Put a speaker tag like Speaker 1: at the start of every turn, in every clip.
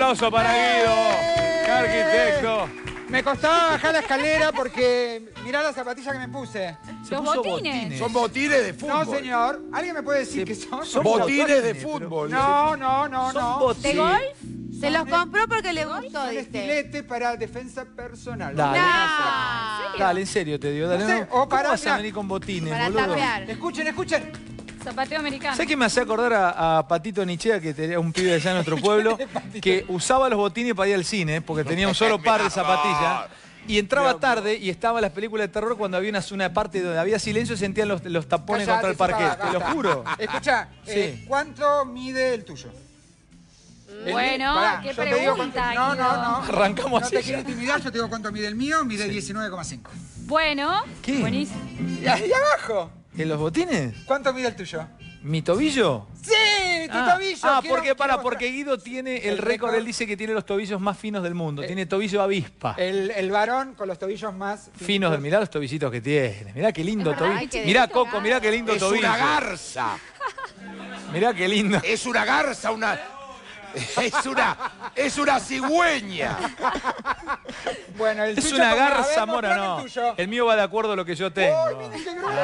Speaker 1: aplauso para Guido, qué arquitecto.
Speaker 2: Me costaba bajar la escalera porque mirá la zapatilla que me puse.
Speaker 1: Se
Speaker 3: Los
Speaker 1: puso
Speaker 3: botines.
Speaker 4: Son botines de
Speaker 2: No,
Speaker 4: fútbol.
Speaker 2: señor. ¿Alguien me puede decir qué son?
Speaker 1: son
Speaker 4: Botines de fútbol.
Speaker 2: No, no, no,
Speaker 1: Son
Speaker 2: no.
Speaker 1: botines.
Speaker 3: ¿De golf?
Speaker 5: Se los compró porque le gustó,
Speaker 2: Un
Speaker 5: dice.
Speaker 2: estilete para defensa personal.
Speaker 1: Dale. Dale, en serio te digo, dale.
Speaker 2: No sé,
Speaker 1: no.
Speaker 2: o
Speaker 1: ¿Cómo
Speaker 2: para-
Speaker 1: vas a venir con botines,
Speaker 5: Para
Speaker 1: boludo?
Speaker 5: tapear.
Speaker 2: Escuchen, escuchen.
Speaker 3: Zapateo americano.
Speaker 1: ¿Sabes qué me hacía acordar a, a Patito Nichea, que tenía un pibe allá en nuestro pueblo, que usaba los botines para ir al cine, porque tenía un solo par de zapatillas, y entraba tarde y estaba en las películas de terror cuando había una, una parte donde había silencio y sentían los, los tapones contra el parquet,
Speaker 2: basta.
Speaker 1: te lo juro.
Speaker 2: Escucha, eh,
Speaker 1: Sí.
Speaker 2: ¿cuánto mide el tuyo? El
Speaker 3: Bueno,
Speaker 2: pará,
Speaker 3: qué
Speaker 2: te
Speaker 3: pregunta,
Speaker 2: cuánto- No, no, no.
Speaker 1: Arrancamos
Speaker 2: no
Speaker 1: así
Speaker 2: te
Speaker 1: ya.
Speaker 2: quiero intimidar, yo te digo cuánto mide el mío, mide 19,5.
Speaker 3: Bueno,
Speaker 1: ¿Qué?
Speaker 3: buenísimo.
Speaker 2: ¿Y ahí abajo?
Speaker 1: ¿En los botines?
Speaker 2: ¿Cuánto mide el tuyo?
Speaker 1: ¿Mi tobillo?
Speaker 2: ¡Sí! ¡Tu
Speaker 1: Ah,
Speaker 2: tobillo!
Speaker 1: ah,
Speaker 2: Quiero-
Speaker 1: porque para, porque. Guido tiene el,
Speaker 2: El
Speaker 1: récord, él dice que tiene los tobillos más finos del mundo, tiene tobillo avispa.
Speaker 2: El, el varón con los tobillos más
Speaker 1: Finos, del- mirá los tobillcitos que tiene, mirá qué lindo
Speaker 5: Es verdad,
Speaker 1: tobillo.
Speaker 5: que
Speaker 1: Mirá. Coco, mirá qué lindo
Speaker 4: Es
Speaker 1: tobillo.
Speaker 4: una garza.
Speaker 1: Mirá qué lindo.
Speaker 4: Es una garza, una. Es una. Es una cigüeña.
Speaker 2: Bueno, el
Speaker 1: Es
Speaker 2: tuyo
Speaker 1: una
Speaker 2: como- a ver,
Speaker 1: garza, mora,
Speaker 2: mostrame
Speaker 1: no.
Speaker 2: el tuyo.
Speaker 1: El mío va de acuerdo a lo que yo tengo.
Speaker 2: ¡Uy, miren qué grueso!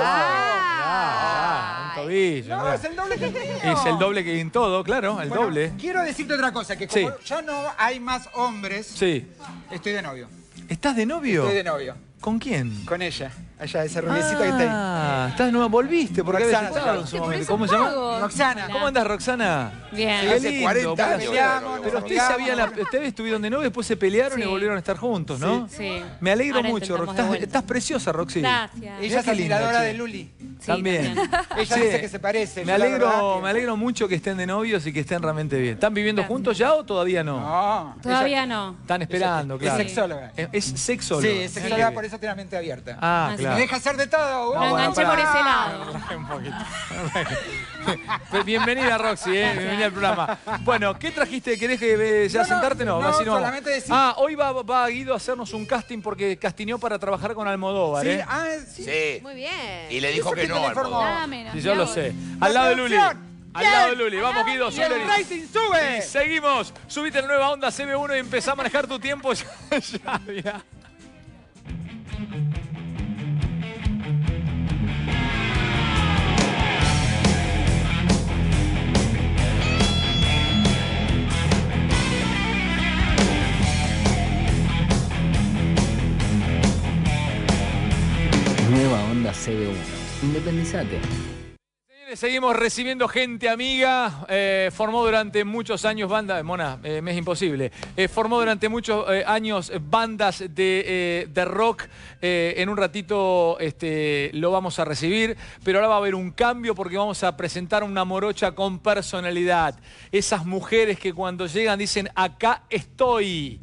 Speaker 1: Ah, un tobillo.
Speaker 2: No,
Speaker 1: mirá.
Speaker 2: es el doble que el mío.
Speaker 1: Es el doble que en todo, claro, el
Speaker 2: Bueno,
Speaker 1: doble.
Speaker 2: Quiero decirte otra cosa, que como
Speaker 1: Sí.
Speaker 2: ya no hay más hombres,
Speaker 1: Sí.
Speaker 2: estoy de novio.
Speaker 1: ¿Estás de novio?
Speaker 2: Estoy de novio.
Speaker 1: ¿Con quién?
Speaker 2: Con ella. Allá, esa rubiecita que está ahí.
Speaker 1: Ah, estás de nuevo, volviste, porque habías
Speaker 2: Roxana,
Speaker 1: estado en su
Speaker 3: por
Speaker 1: momento. ¿Cómo se llama?
Speaker 2: Roxana.
Speaker 1: ¿Cómo andas, Roxana?
Speaker 3: Bien.
Speaker 1: Qué
Speaker 4: Hace
Speaker 1: lindo,
Speaker 4: 40
Speaker 1: pará.
Speaker 4: años.
Speaker 2: Peleamos,
Speaker 1: Pero
Speaker 2: nos
Speaker 1: ustedes, se habían,
Speaker 2: peleamos.
Speaker 1: ustedes estuvieron de novio, después se pelearon y
Speaker 3: Sí.
Speaker 1: volvieron a estar juntos, ¿no?
Speaker 3: Sí.
Speaker 1: Me alegro
Speaker 3: Ahora
Speaker 1: mucho,
Speaker 3: intentamos
Speaker 1: Rox.
Speaker 3: de
Speaker 1: Estás,
Speaker 3: vuelta.
Speaker 1: estás preciosa, Roxy.
Speaker 3: Gracias.
Speaker 2: Ella
Speaker 1: Mirá
Speaker 2: es
Speaker 1: qué linda,
Speaker 2: admiradora
Speaker 1: che.
Speaker 2: de Luli.
Speaker 3: Sí,
Speaker 1: También.
Speaker 2: Ella
Speaker 1: Che,
Speaker 2: dice que se parece.
Speaker 1: Me
Speaker 2: yo la verdad
Speaker 1: alegro,
Speaker 2: que-
Speaker 1: me alegro mucho que estén de novios y que estén realmente bien. ¿Están viviendo juntos ya o todavía no?
Speaker 2: No.
Speaker 3: Todavía no.
Speaker 1: Están esperando,
Speaker 2: es
Speaker 1: claro.
Speaker 2: sexóloga.
Speaker 1: Es, es sexóloga.
Speaker 2: Sí, es sexóloga, por eso tiene la mente abierta.
Speaker 1: Ah,
Speaker 3: Ah,
Speaker 2: Me deja hacer de todo.
Speaker 3: Lo
Speaker 2: uh,
Speaker 3: enganché por ese lado.
Speaker 1: Un poquito. Bienvenida, Roxy, eh. bienvenida al programa. Bueno, ¿qué trajiste? ¿Querés que eh, ya
Speaker 2: No, no,
Speaker 1: sentarte? No,
Speaker 2: no,
Speaker 1: no.
Speaker 2: solamente decir-
Speaker 1: Ah, hoy va, va Guido a hacernos un casting porque castineó para trabajar con Almodóvar,
Speaker 2: Sí,
Speaker 1: ¿eh?
Speaker 2: ah, sí.
Speaker 4: Sí.
Speaker 5: Muy bien.
Speaker 4: Y le dijo
Speaker 2: ¿Eso
Speaker 4: que no
Speaker 2: lo
Speaker 4: al
Speaker 2: informó?
Speaker 4: modo.
Speaker 3: Nada menos.
Speaker 1: Sí, yo lo sé. Al lado de Luli. Al lado de Luli. Vamos, Guido,
Speaker 2: Y el rating sube.
Speaker 1: Y seguimos. Subite la nueva onda CB1 y empezá a manejar tu tiempo. Ya, ya, mirá.
Speaker 6: Onda CB1. Independizate.
Speaker 1: Seguimos recibiendo gente amiga. Eh, formó durante muchos años banda. Mona, eh, me es imposible. Eh, formó durante muchos eh, años bandas de, eh, de rock. Eh, en un ratito este, lo vamos a recibir. Pero ahora va a haber un cambio porque vamos a presentar una morocha con personalidad. Esas mujeres que cuando llegan dicen: Acá estoy.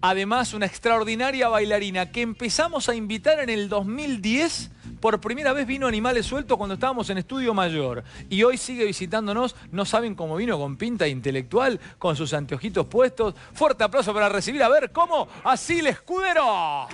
Speaker 1: Además, una extraordinaria bailarina que empezamos a invitar en el 2010. Por primera vez vino Animales Sueltos cuando estábamos en Estudio Mayor. Y hoy sigue visitándonos. No saben cómo vino con pinta intelectual, con sus anteojitos puestos. Fuerte aplauso para recibir. A ver cómo. Así el escudero.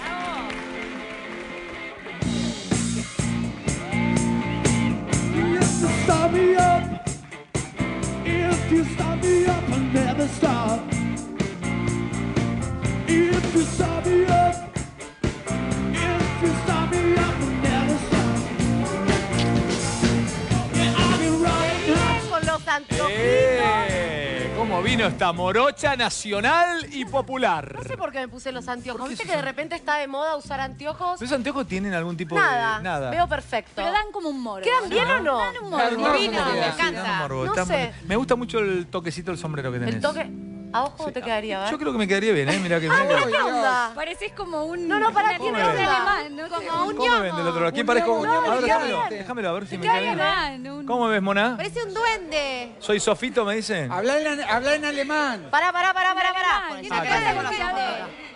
Speaker 1: Vino esta morocha nacional y popular?
Speaker 5: No sé por qué me puse los anteojos.
Speaker 1: ¿Por qué
Speaker 5: ¿Viste que de repente está de moda usar anteojos?
Speaker 1: ¿Esos anteojos tienen algún tipo
Speaker 5: Nada,
Speaker 1: de...? Nada.
Speaker 5: veo perfecto.
Speaker 3: Pero dan como un morbo.
Speaker 5: ¿Quedan bien o no?
Speaker 3: Dan un
Speaker 2: no,
Speaker 5: me encanta.
Speaker 1: Morbo,
Speaker 5: No sé.
Speaker 1: Me gusta mucho el toquecito del sombrero que tenés.
Speaker 5: El toque. ¿A ojo te quedaría,
Speaker 1: Yo creo que me quedaría bien, ¿eh? Mirá que, que-
Speaker 5: ¿Qué onda?
Speaker 3: Pareces como un.
Speaker 5: No, no, para
Speaker 3: de
Speaker 5: onda.
Speaker 3: alemán, no.
Speaker 5: Como un
Speaker 1: ¿Cómo me ven del otro lado? ¿Quién
Speaker 2: Un
Speaker 1: parezco? A ver, déjamelo,
Speaker 5: bien.
Speaker 1: déjamelo, a ver si me
Speaker 3: Queda
Speaker 1: queda bien. ¿Cómo me ves, Mona?
Speaker 5: Parece un duende.
Speaker 1: ¿Soy Sofito, me dicen?
Speaker 2: Habla en, habla en alemán.
Speaker 5: Pará, pará, pará, pará, pará.
Speaker 3: Tiene
Speaker 5: cara con.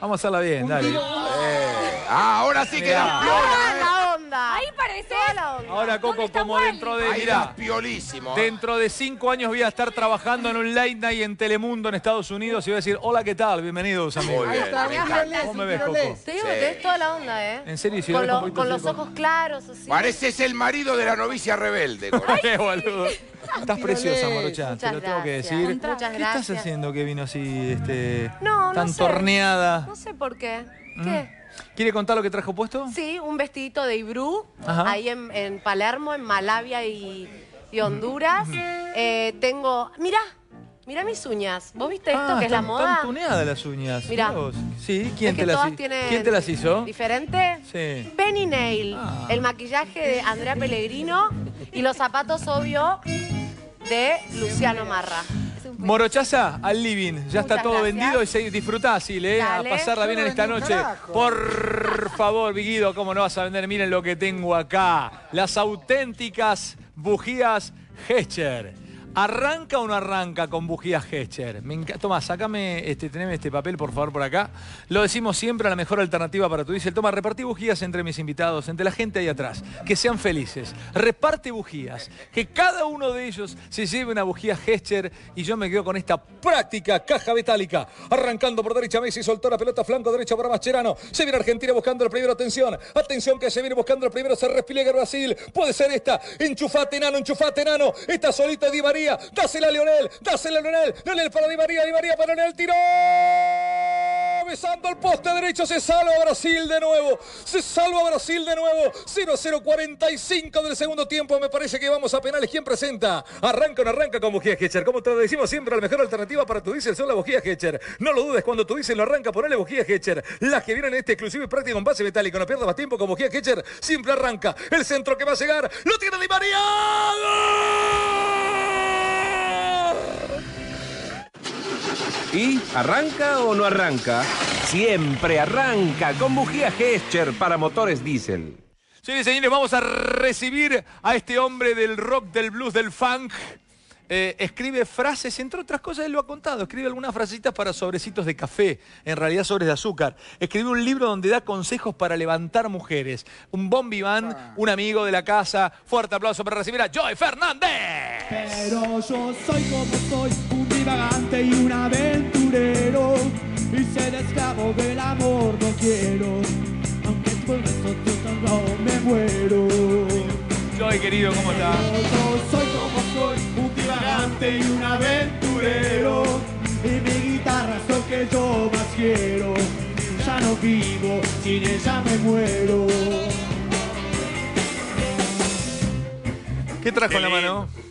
Speaker 1: Vamos a hacerla bien, dale.
Speaker 4: Eh, Ah, ahora sí que
Speaker 1: Mirá.
Speaker 4: das
Speaker 5: Toda
Speaker 4: piola, ¿eh?
Speaker 5: la onda.
Speaker 3: Ahí parece.
Speaker 5: Toda la onda.
Speaker 1: Ahora, Coco,
Speaker 3: ¿Dónde está
Speaker 1: como dentro de.
Speaker 4: Ahí. ¿eh?
Speaker 1: Dentro de cinco años voy a estar trabajando en un late night en Telemundo en Estados Unidos y voy a decir, hola, ¿qué tal? Bienvenidos, amigos.
Speaker 4: Muy bien, me encanta.
Speaker 1: ¿Cómo me ves. Coco?
Speaker 5: Te digo
Speaker 4: Sí.
Speaker 5: que tenés toda la onda, ¿eh?
Speaker 1: En serio, si
Speaker 5: con,
Speaker 1: lo
Speaker 5: los ojos claros, así.
Speaker 4: Pareces el marido de la novicia rebelde.
Speaker 1: Qué boludo. Estás preciosa, Morocha, te lo tengo que decir.
Speaker 5: Muchas
Speaker 1: ¿Qué
Speaker 5: gracias.
Speaker 1: estás haciendo que vino así, este,
Speaker 5: No, no
Speaker 1: tan
Speaker 5: sé.
Speaker 1: torneada?
Speaker 5: No sé por qué.
Speaker 1: Mm.
Speaker 5: ¿Qué?
Speaker 1: ¿Quiere contar lo que trajo puesto?
Speaker 5: Sí, un vestidito de Ibrú,
Speaker 1: Ajá.
Speaker 5: ahí en, en Palermo, en Malavia y, y Honduras. Eh, tengo. Mirá, mirá mis uñas. ¿Vos viste esto
Speaker 1: Ah,
Speaker 5: que es la
Speaker 1: están-
Speaker 5: moda?
Speaker 1: Están tuneadas las uñas.
Speaker 5: Mirá.
Speaker 1: Mirá vos. Sí, ¿quién,
Speaker 5: ¿Ves
Speaker 1: te las,
Speaker 5: todas
Speaker 1: hi-
Speaker 5: tienen
Speaker 1: ¿quién te las hizo?
Speaker 5: ¿Diferente?
Speaker 1: Sí.
Speaker 5: Penny Nail,
Speaker 1: Ah.
Speaker 5: el maquillaje de Andrea Pellegrino y los zapatos, obvio, de Luciano Marra.
Speaker 1: Morochaza al living. Ya está
Speaker 5: Muchas
Speaker 1: todo
Speaker 5: gracias.
Speaker 1: vendido y se disfrutá, Sil,
Speaker 5: Dale.
Speaker 1: A pasarla bien en esta noche.
Speaker 2: carajo.
Speaker 1: Por favor, Viguido, ¿cómo no vas a vender? Miren lo que tengo acá. Las auténticas bujías Hecher. ¿Arranca o no arranca con bujías Hecher? Me enca- Toma, sacame, este, teneme este papel, por favor, por acá. Lo decimos siempre, la mejor alternativa para tu diésel. Toma, repartí bujías entre mis invitados, entre la gente ahí atrás. Que sean felices. Reparte bujías. Que cada uno de ellos se lleve una bujía Hecher. Y yo me quedo con esta práctica caja metálica. Arrancando por derecha Messi, soltó la pelota flanco derecho para Mascherano. Se viene Argentina buscando el primero. Atención, atención que se viene buscando el primero. Se repliega Brasil. Puede ser esta. Enchufate, enano, enchufate, enano. Está solito Di María. Dásela a Lionel. Dásela a Lionel. Lionel para Di María. Di María para Lionel. Tiró. Besando el poste derecho. Se salva Brasil de nuevo. Se salva Brasil de nuevo. 0-0 45 del segundo tiempo. Me parece que vamos a penales. ¿Quién presenta? Arranca o no arranca con bujía Hecher. Como te decimos siempre, la mejor alternativa para tu diésel son las bujías Hecher. No lo dudes, cuando tu diésel lo arranca, ponele bujía Hecher. Las que vienen en este exclusivo y práctico con base metálico. No pierdas más tiempo con bujía Hecher. Siempre arranca. El centro que va a llegar. Lo tiene Di María.
Speaker 7: ¿Y arranca o no arranca? Siempre arranca con bujía Gescher para motores diésel.
Speaker 1: Señores y señores, vamos a recibir a este hombre del rock, del blues, del funk. Eh, escribe frases, entre otras cosas, él lo ha contado. Escribe algunas frasecitas para sobrecitos de café, en realidad sobres de azúcar. Escribe un libro donde da consejos para levantar mujeres. Un bon vivant, un amigo de la casa. Fuerte aplauso para recibir a Joy Fernández.
Speaker 8: Pero yo soy como soy, divagante y un aventurero. Y ser esclavo del amor no quiero, aunque por eso yo no me muero.
Speaker 1: Joy, querido, ¿cómo está?
Speaker 8: Yo soy como soy, un divagante y un aventurero. Y mi guitarra es lo que yo más quiero. Ya no vivo, sin ella me muero.
Speaker 1: ¿Qué trajo en la mano?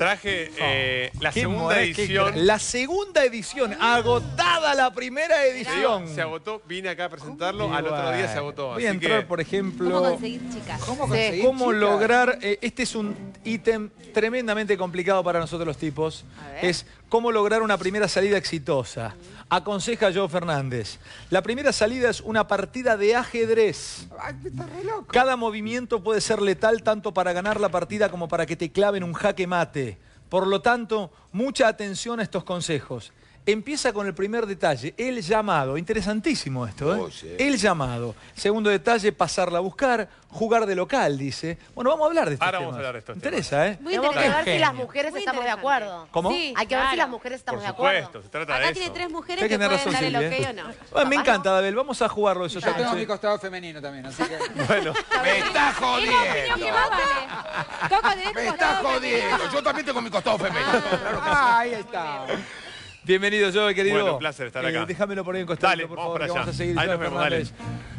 Speaker 9: Traje eh, la
Speaker 1: Qué
Speaker 9: segunda
Speaker 1: moda,
Speaker 9: edición.
Speaker 1: La segunda edición, agotada la primera edición.
Speaker 9: se agotó, vine acá a presentarlo, al otro día se agotó.
Speaker 1: Voy a
Speaker 9: así
Speaker 1: entrar,
Speaker 9: que
Speaker 1: por ejemplo.
Speaker 3: ¿Cómo conseguir chicas?
Speaker 2: ¿Cómo
Speaker 5: Sí.
Speaker 2: conseguir
Speaker 1: ¿Cómo
Speaker 2: chicas?
Speaker 1: lograr? eh, este es un ítem tremendamente complicado para nosotros los tipos.
Speaker 5: A ver.
Speaker 1: Es cómo lograr una primera salida exitosa. Aconseja Joe Fernández. La primera salida es una partida de ajedrez. Cada movimiento puede ser letal tanto para ganar la partida como para que te claven un jaque mate. Por lo tanto, mucha atención a estos consejos. Empieza con el primer detalle, el llamado. Interesantísimo esto, ¿eh?
Speaker 4: Oh, sí.
Speaker 1: El llamado. Segundo detalle, pasarla a buscar, jugar de local, dice. Bueno, vamos a hablar de esto.
Speaker 9: Ahora vamos a hablar de estos
Speaker 1: Interesa, ¿eh?
Speaker 3: Muy
Speaker 5: Tenemos que ver si las mujeres
Speaker 3: Muy
Speaker 5: estamos de acuerdo.
Speaker 1: ¿Cómo?
Speaker 3: Sí,
Speaker 5: Hay que ver si las mujeres estamos
Speaker 9: por
Speaker 5: de acuerdo.
Speaker 9: se trata
Speaker 3: Acá
Speaker 9: de
Speaker 3: tiene
Speaker 9: eso.
Speaker 3: tres mujeres que pueden
Speaker 1: razón,
Speaker 3: dar el ok o no.
Speaker 1: Bueno, me encanta, Dabel. Vamos a jugarlo eso.
Speaker 2: Yo
Speaker 1: ya
Speaker 2: tengo mi costado femenino también, así que...
Speaker 1: Bueno,
Speaker 4: Me está
Speaker 3: Es la opinión que
Speaker 4: jodiendo. Me está jodiendo. Yo también tengo mi costado femenino.
Speaker 2: Ah, ahí está.
Speaker 1: Bienvenido, Joe, querido.
Speaker 9: Bueno, un placer estar acá.
Speaker 1: Eh, déjamelo por ahí en costado,
Speaker 9: Dale,
Speaker 1: por
Speaker 9: vamos
Speaker 1: favor,
Speaker 9: para allá.
Speaker 1: vamos a seguir.
Speaker 9: Ahí nos vemos.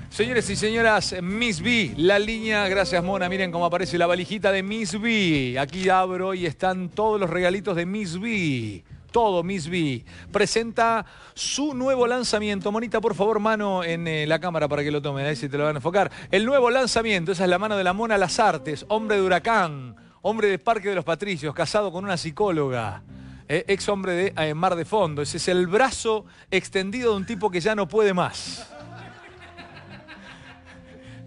Speaker 1: Señores y señoras, Miss B, la línea, gracias Mona, miren cómo aparece la valijita de Miss B. Aquí abro y están todos los regalitos de Miss B. Todo Miss B. Presenta su nuevo lanzamiento. Monita, por favor, mano en eh, la cámara para que lo tomen, ahí si te lo van a enfocar. El nuevo lanzamiento, esa es la mano de la Mona Las Artes, hombre de huracán, hombre de Parque de los Patricios, casado con una psicóloga. Eh, ex hombre de eh, Mar de Fondo. Ese es el brazo extendido de un tipo que ya no puede más.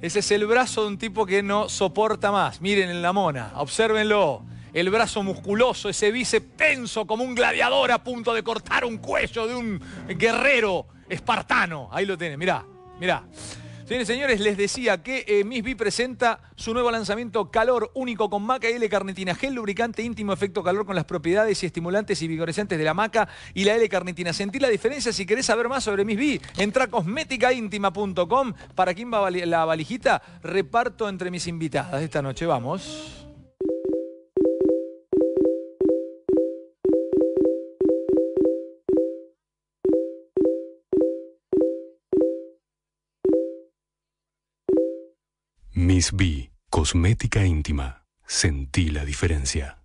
Speaker 1: Ese es el brazo de un tipo que no soporta más. Miren en la mona, obsérvenlo. El brazo musculoso, ese bíceps tenso como un gladiador a punto de cortar un cuello de un guerrero espartano. Ahí lo tiene, mirá, mirá. Señores señores, les decía que eh, Miss B presenta su nuevo lanzamiento Calor único con maca y L-carnitina, gel lubricante íntimo efecto calor con las propiedades y estimulantes y vigorizantes de la maca y la L-carnitina. Sentí la diferencia si querés saber más sobre Miss B. Entra a cosméticaíntima.com. ¿Para quién va la valijita? Reparto entre mis invitadas esta noche. Vamos.
Speaker 10: Miss B, cosmética íntima. Sentí la diferencia.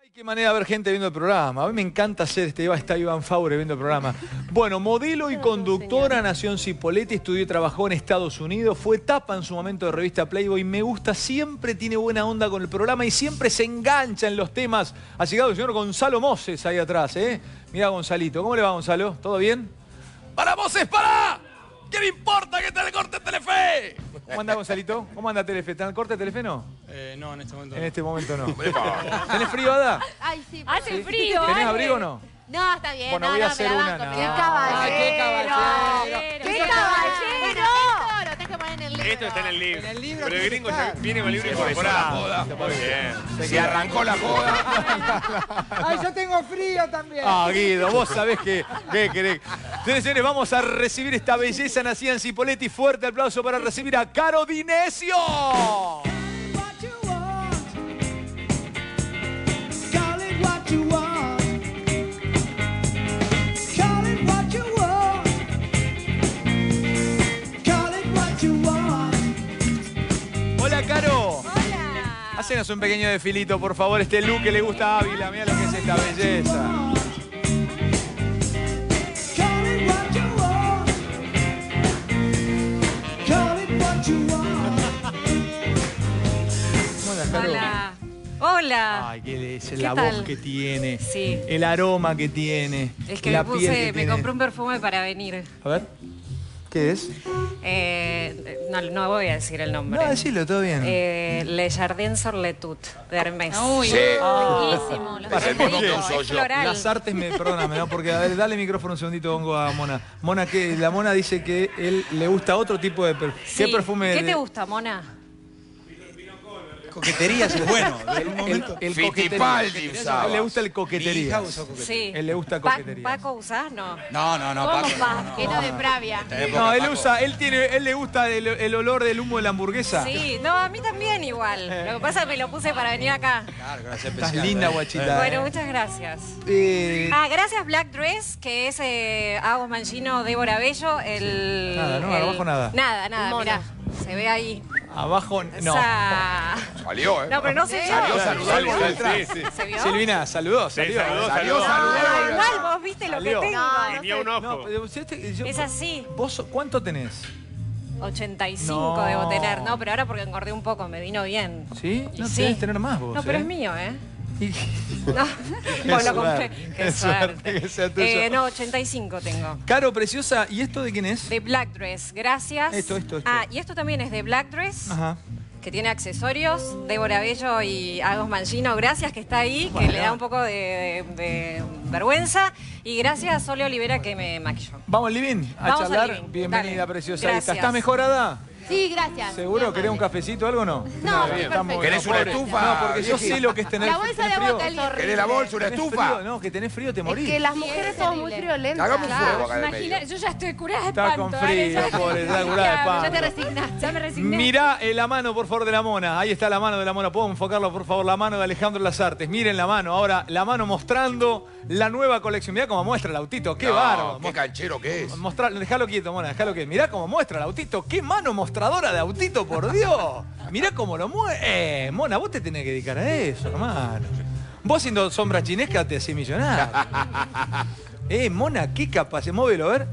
Speaker 1: Ay, qué manera de ver gente viendo el programa. A mí me encanta hacer este, está Iván Faure viendo el programa. Bueno, modelo y conductora, nació en Cipolletti, estudió y trabajó en Estados Unidos, fue tapa en su momento de revista Playboy, me gusta, siempre tiene buena onda con el programa y siempre se engancha en los temas. Ha llegado el señor Gonzalo Moses ahí atrás, ¿eh? Mira Gonzalito, ¿cómo le va Gonzalo? ¿Todo bien? ¡Para Moses, para! ¿Qué me importa que te le corte Telefe? ¿Cómo anda Gonzalito? ¿Cómo anda Telefe? ¿Está en el corte Telefe no?
Speaker 11: Eh, no, en este momento
Speaker 1: En este momento no. ¿Tenés frío, Ada?
Speaker 3: Ay, sí.
Speaker 5: Hace
Speaker 3: sí.
Speaker 5: frío,
Speaker 1: ¿Tenés
Speaker 5: Ale.
Speaker 1: abrigo o no?
Speaker 3: No, está bien.
Speaker 1: Bueno,
Speaker 3: no,
Speaker 1: voy a
Speaker 3: no,
Speaker 1: hacer una,
Speaker 3: banco,
Speaker 1: no.
Speaker 3: la
Speaker 5: ¡Qué caballero!
Speaker 3: ¡Qué
Speaker 5: ¡Qué
Speaker 3: caballero!
Speaker 5: caballero!
Speaker 3: Lo tenés que poner en el libro.
Speaker 9: Esto está en el libro.
Speaker 2: En el libro
Speaker 9: Pero el gringo ya viene con el libro incorporado. Muy bien.
Speaker 4: Se arrancó la joda.
Speaker 2: Ay, yo tengo frío también.
Speaker 1: Ah, Guido, vos sabés que, ¿qué querés? Señores, señores, vamos a recibir esta belleza nacida en Cipoletti. Fuerte aplauso para recibir a Caro Dinesio. Hola, Caro.
Speaker 3: Hola.
Speaker 1: Hacenos un pequeño desfilito, por favor, este look que le gusta a Ávila. Mira lo que es esta belleza. Caro?
Speaker 12: Hola. Hola.
Speaker 1: Ay, qué es
Speaker 12: ¿Qué
Speaker 1: la
Speaker 12: tal?
Speaker 1: voz que tiene.
Speaker 12: Sí.
Speaker 1: El aroma que tiene.
Speaker 12: Es que
Speaker 1: la
Speaker 12: me
Speaker 1: piel
Speaker 12: puse,
Speaker 1: que
Speaker 12: me
Speaker 1: tiene.
Speaker 12: compré un perfume para venir.
Speaker 1: A ver. ¿Qué es?
Speaker 12: Eh, no, no voy a decir el nombre.
Speaker 1: No, decilo, todo bien.
Speaker 12: Eh, Le Jardin sur le Tout, de Hermès.
Speaker 3: Uy,
Speaker 4: Sí.
Speaker 3: riquísimo. Los
Speaker 4: Es el.
Speaker 1: Las artes me, perdóname, ¿no? Porque a ver, dale el micrófono un segundito, pongo a Mona. Mona, que la Mona dice que él le gusta otro tipo de perfume.
Speaker 12: Sí.
Speaker 1: ¿Qué perfume?
Speaker 12: ¿Qué te gusta, Mona?
Speaker 11: Coquetería es bueno. De un
Speaker 1: El,
Speaker 11: momento.
Speaker 1: el
Speaker 4: Fittipaldi
Speaker 1: coquetería.
Speaker 4: usaba.
Speaker 1: Le gusta el
Speaker 11: Mi
Speaker 1: coquetería.
Speaker 11: hija usó coquetería.
Speaker 12: Sí.
Speaker 1: Él le gusta
Speaker 12: Pa-
Speaker 1: coquetería.
Speaker 12: ¿Paco usás? No.
Speaker 11: No, no, no,
Speaker 3: ¿Cómo
Speaker 11: Paco.
Speaker 3: va?
Speaker 11: no, no.
Speaker 3: Que no de Pravia.
Speaker 1: No, él
Speaker 11: Paco.
Speaker 1: usa, él tiene, él le gusta el, el olor del humo de la hamburguesa.
Speaker 12: Sí, no, a mí también igual. Lo que pasa es que me lo puse para venir acá.
Speaker 11: Claro, no sea
Speaker 1: Estás
Speaker 11: especial,
Speaker 1: linda,
Speaker 11: ¿eh?
Speaker 1: guachita.
Speaker 12: Bueno, muchas gracias.
Speaker 1: Eh,
Speaker 12: Ah, gracias Black Dress, que es eh, Agos Mangino, Débora Bello, el...
Speaker 1: Nada, no,
Speaker 12: el-
Speaker 1: abajo nada.
Speaker 12: Nada, nada, mirá, se ve ahí.
Speaker 1: abajo, no.
Speaker 12: Esa-
Speaker 4: Salió, ¿eh?
Speaker 12: No, pero no se vio.
Speaker 4: Salió, al volver.
Speaker 9: Sí, sí.
Speaker 12: ¿Se vio?
Speaker 1: Silvina, saludó,
Speaker 9: Sí,
Speaker 1: salió.
Speaker 9: saludó,
Speaker 4: Salió,
Speaker 9: saludó.
Speaker 4: saludó.
Speaker 12: Ah, igual vos viste lo
Speaker 1: Salió.
Speaker 12: que tengo.
Speaker 5: No,
Speaker 9: Tenía un ojo.
Speaker 1: No, pero usted- este, yo-
Speaker 12: Es así.
Speaker 1: ¿Vos cuánto tenés?
Speaker 12: 85
Speaker 1: No.
Speaker 12: debo tener. No, pero ahora porque engordé un poco, me vino bien.
Speaker 1: ¿Sí?
Speaker 12: Y
Speaker 1: No
Speaker 12: sí.
Speaker 1: tenés tener más vos.
Speaker 12: No, pero
Speaker 1: ¿eh?
Speaker 12: es mío, ¿eh? No,
Speaker 1: Qué
Speaker 12: vos lo compré.
Speaker 1: suerte,
Speaker 12: Qué
Speaker 1: qué suerte tuyo.
Speaker 12: Eh, no, 85 tengo.
Speaker 1: Caro, preciosa, ¿y esto de quién es?
Speaker 12: De Black Dress, gracias.
Speaker 1: Esto, esto, esto.
Speaker 12: Ah, y esto también es de Black Dress,
Speaker 1: Ajá.
Speaker 12: que tiene accesorios. Débora Bello y Agos Mangino, gracias que está ahí,
Speaker 1: Bueno.
Speaker 12: que le da un poco de, de- de vergüenza. Y gracias a Sole Olivera que me maquilló.
Speaker 1: Vamos al living a
Speaker 12: Vamos
Speaker 1: charlar. Bienvenida,
Speaker 12: dale.
Speaker 1: preciosa. Ahí está.
Speaker 12: Gracias.
Speaker 1: ¿Está mejorada?
Speaker 3: Sí, gracias.
Speaker 1: ¿Seguro? ¿Querés un cafecito o algo o no?
Speaker 3: No, perfecto.
Speaker 4: ¿Querés una estufa,
Speaker 1: No, porque yo sé lo que es tener
Speaker 3: La bolsa de
Speaker 1: frío.
Speaker 3: horrible.
Speaker 4: ¿Querés la bolsa, una estufa?
Speaker 1: no, que tenés frío, te
Speaker 5: Es
Speaker 1: morís.
Speaker 5: que las mujeres
Speaker 3: es
Speaker 5: somos muy friolentas.
Speaker 4: Hagamos un fuego acá
Speaker 3: Imagina,
Speaker 4: medio.
Speaker 3: yo ya estoy curada de
Speaker 1: Está
Speaker 3: espanto.
Speaker 1: con
Speaker 3: dale,
Speaker 1: frío,
Speaker 3: ya-
Speaker 1: pobre, está curada de
Speaker 3: Ya
Speaker 1: espanto.
Speaker 3: te resignaste. Ya me resigné.
Speaker 1: Mirá eh, la mano, por favor, de la mona. Ahí está la mano de la mona. ¿Puedo enfocarlo, por favor? La mano de Alejandro Las Artes. Miren la mano. Ahora, la mano mostrando la nueva colección. Mirá cómo muestra el autito. ¡Qué
Speaker 4: No,
Speaker 1: bárbaro!
Speaker 4: Qué canchero que es.
Speaker 1: Mostrar, déjalo quieto, mona, déjalo quieto. Mirá cómo muestra el autito. ¡Qué mano mostradora de autito, por Dios! Mirá cómo lo mueve. Eh, mona, vos te tenés que dedicar a eso, hermano. Vos siendo sombra chinesca te haces millonario. eh, mona, qué capaz. Móvelo, a ver.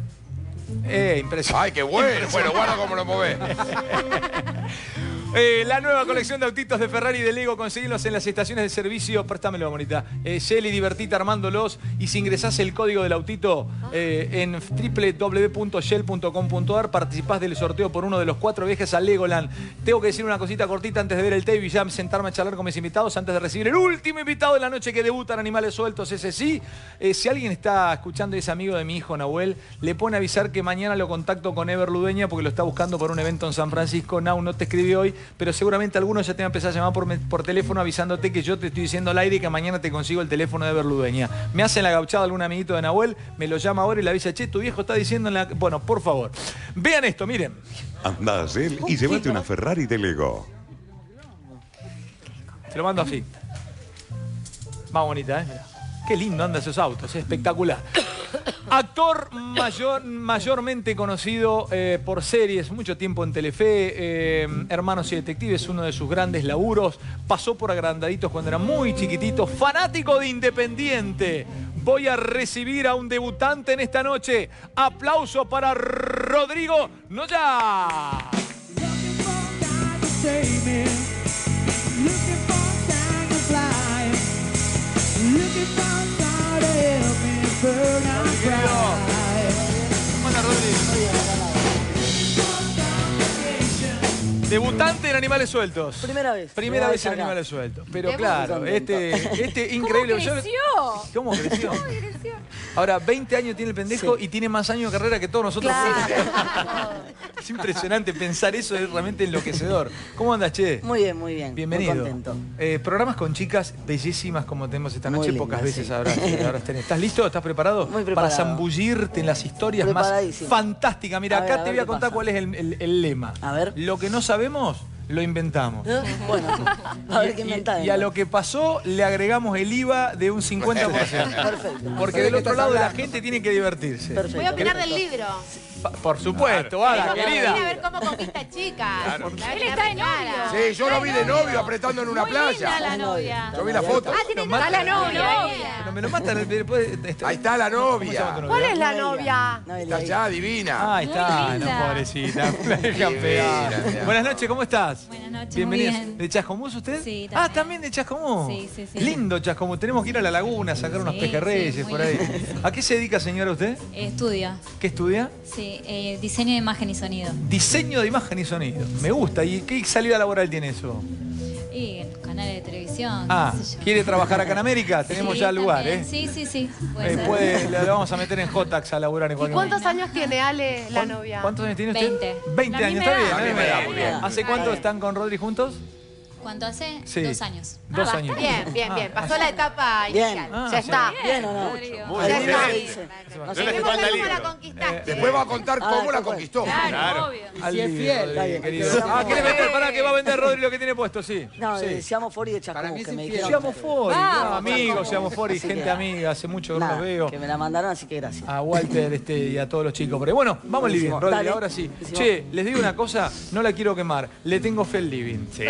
Speaker 1: Eh, impresionante.
Speaker 4: Ay, qué bueno. Bueno, guarda cómo lo movés.
Speaker 1: Eh, la nueva colección de autitos de Ferrari y de Lego, conseguirlos en las estaciones de servicio. Préstamelo, bonita. Eh, Shelly, divertite armándolos. Y si ingresás el código del autito eh, en www.shell.com.ar, participás del sorteo por uno de los cuatro viajes a Legoland. Tengo que decir una cosita cortita antes de ver el TV ya sentarme a charlar con mis invitados, antes de recibir el último invitado de la noche que debutan Animales Sueltos, ese sí. Eh, si alguien está escuchando es amigo de mi hijo Nahuel, le pone a avisar que mañana lo contacto con Ever Ludeña porque lo está buscando por un evento en San Francisco. Nau no te escribió hoy, pero seguramente algunos ya te van a empezar a llamar por, me- por teléfono avisándote que yo te estoy diciendo al aire que mañana te consigo el teléfono de Ever Ludeña. Me hacen la gauchada algún amiguito de Nahuel, me lo llama ahora y le avisa, che, tu viejo está diciendo en la... Bueno, por favor. Vean esto, miren.
Speaker 13: Anda a Shell y llévate una Ferrari de Lego.
Speaker 1: Se lo mando así. Más bonita, ¿eh? Qué lindo andan esos autos, es espectacular. Actor mayor, mayormente conocido eh, por series, mucho tiempo en Telefe, eh, Hermanos y Detectives, uno de sus grandes laburos. Pasó por agrandaditos cuando era muy chiquitito, fanático de Independiente. Voy a recibir a un debutante en esta noche. Aplauso para Rodrigo Noya.
Speaker 8: Burn out
Speaker 1: Debutante en Animales Sueltos.
Speaker 14: Primera vez.
Speaker 1: Primera vez en
Speaker 14: acá.
Speaker 1: Animales Sueltos. Pero
Speaker 14: Debut.
Speaker 1: claro, este, este increíble. Yo-
Speaker 3: creció?
Speaker 1: ¿Cómo creció? Ahora, 20 años tiene el pendejo y tiene más años de carrera que todos nosotros. Es impresionante pensar eso, es realmente enloquecedor. ¿Cómo andas, Che?
Speaker 14: Muy bien, muy bien.
Speaker 1: Bienvenido.
Speaker 14: Muy contento.
Speaker 1: Eh, programas con chicas bellísimas como tenemos esta noche, pocas veces
Speaker 14: sí.
Speaker 1: habrás tenido. ¿Estás listo? ¿Estás preparado?
Speaker 14: Muy
Speaker 1: Para
Speaker 14: preparado.
Speaker 1: zambullirte en las historias más fantásticas. Mira,
Speaker 14: ver,
Speaker 1: acá te voy a contar
Speaker 14: pasa.
Speaker 1: cuál es el, el- el lema.
Speaker 14: A ver.
Speaker 1: Lo que no sabemos, lo inventamos.
Speaker 14: ¿Eh? Bueno, a ver
Speaker 1: Y- a lo que pasó le agregamos el IVA de un 50%.
Speaker 14: Perfecto.
Speaker 1: Porque del otro lado la
Speaker 2: hablando.
Speaker 1: gente tiene que divertirse.
Speaker 14: Perfecto.
Speaker 3: Voy a opinar del libro.
Speaker 1: Por supuesto, Ada, querida.
Speaker 3: a ver cómo conquista chicas.
Speaker 9: Claro.
Speaker 3: Él está de novio.
Speaker 4: Sí, yo lo vi de novio apretando en una
Speaker 3: Muy linda
Speaker 4: playa.
Speaker 3: la novia.
Speaker 4: Yo vi la foto.
Speaker 3: Ah, tiene está la novia.
Speaker 1: Pero me lo matan después. este-
Speaker 4: Ahí está la
Speaker 1: ¿Cómo se llama tu
Speaker 4: novia.
Speaker 5: ¿Cuál es la novia?
Speaker 4: Está allá, divina.
Speaker 1: Ah, ahí está,
Speaker 3: linda.
Speaker 1: no, pobrecita. Buenas noches, ¿cómo estás?
Speaker 15: Buenas noches,
Speaker 1: Bienvenidos. ¿De Chascomús usted?
Speaker 15: Sí,
Speaker 1: Ah,
Speaker 15: también.
Speaker 1: también de Chascomús.
Speaker 15: Sí, sí, sí.
Speaker 1: Lindo Chascomús. Tenemos que ir a la laguna a sacar unos
Speaker 15: Sí,
Speaker 1: pejerreyes por ahí.
Speaker 15: lindo.
Speaker 1: ¿A qué se dedica, señora, usted?
Speaker 15: Estudio,
Speaker 1: ¿Qué estudia?
Speaker 15: sí, eh, diseño de imagen y sonido.
Speaker 1: Diseño de imagen y sonido. Me gusta. ¿Y qué salida laboral tiene eso?
Speaker 15: Y en canales de televisión.
Speaker 1: Ah,
Speaker 15: qué sé yo.
Speaker 1: ¿quiere trabajar acá en América? Tenemos
Speaker 15: Sí,
Speaker 1: ya el lugar,
Speaker 15: también.
Speaker 1: ¿eh?
Speaker 15: Sí, sí, sí. puede
Speaker 1: Eh, puede- le vamos a meter en Jotax a laburar en
Speaker 5: ¿Y
Speaker 1: cualquier
Speaker 5: cuántos
Speaker 1: momento.
Speaker 5: años tiene Ale, la
Speaker 1: ¿Cuán-
Speaker 5: novia?
Speaker 1: ¿Cuántos años tiene usted?
Speaker 15: 20.
Speaker 1: 20
Speaker 15: La
Speaker 1: años, está bien. ¿Hace cuánto están con Rodri juntos?
Speaker 15: ¿Cuánto hace?
Speaker 1: Sí.
Speaker 15: Dos años.
Speaker 1: Dos
Speaker 3: Ah,
Speaker 1: años.
Speaker 3: Bien, bien, bien.
Speaker 1: Ah,
Speaker 3: Pasó la etapa
Speaker 14: Bien.
Speaker 3: inicial.
Speaker 1: Ah,
Speaker 5: ya está.
Speaker 14: ¿Bien o no?
Speaker 9: Muy
Speaker 5: Ya
Speaker 9: bien.
Speaker 5: está.
Speaker 14: ¿Qué dice? No sé.
Speaker 9: le
Speaker 3: Queremos
Speaker 9: falta
Speaker 3: ver
Speaker 9: el
Speaker 3: cómo la
Speaker 9: libro.
Speaker 3: conquistaste.
Speaker 4: Después va a contar
Speaker 14: Ah,
Speaker 4: cómo la conquistó.
Speaker 15: Claro, obvio.
Speaker 2: Si es fiel, está bien.
Speaker 1: querido. Ah, ¿quiere meter para que va a vender Rodri lo que tiene puesto? Sí.
Speaker 14: No,
Speaker 1: sí.
Speaker 14: eh, seamos Fori de
Speaker 2: mí
Speaker 14: que me dijeron.
Speaker 1: Seamos Fori, amigos, seamos Fori, gente amiga, hace mucho que no los veo.
Speaker 14: que me la mandaron, así que gracias.
Speaker 1: A Walter este, y a todos los chicos. Pero bueno, vamos al living. Rodri, ahora sí. Che, les digo una cosa, no la quiero quemar. Le tengo fe al living.
Speaker 9: Sí.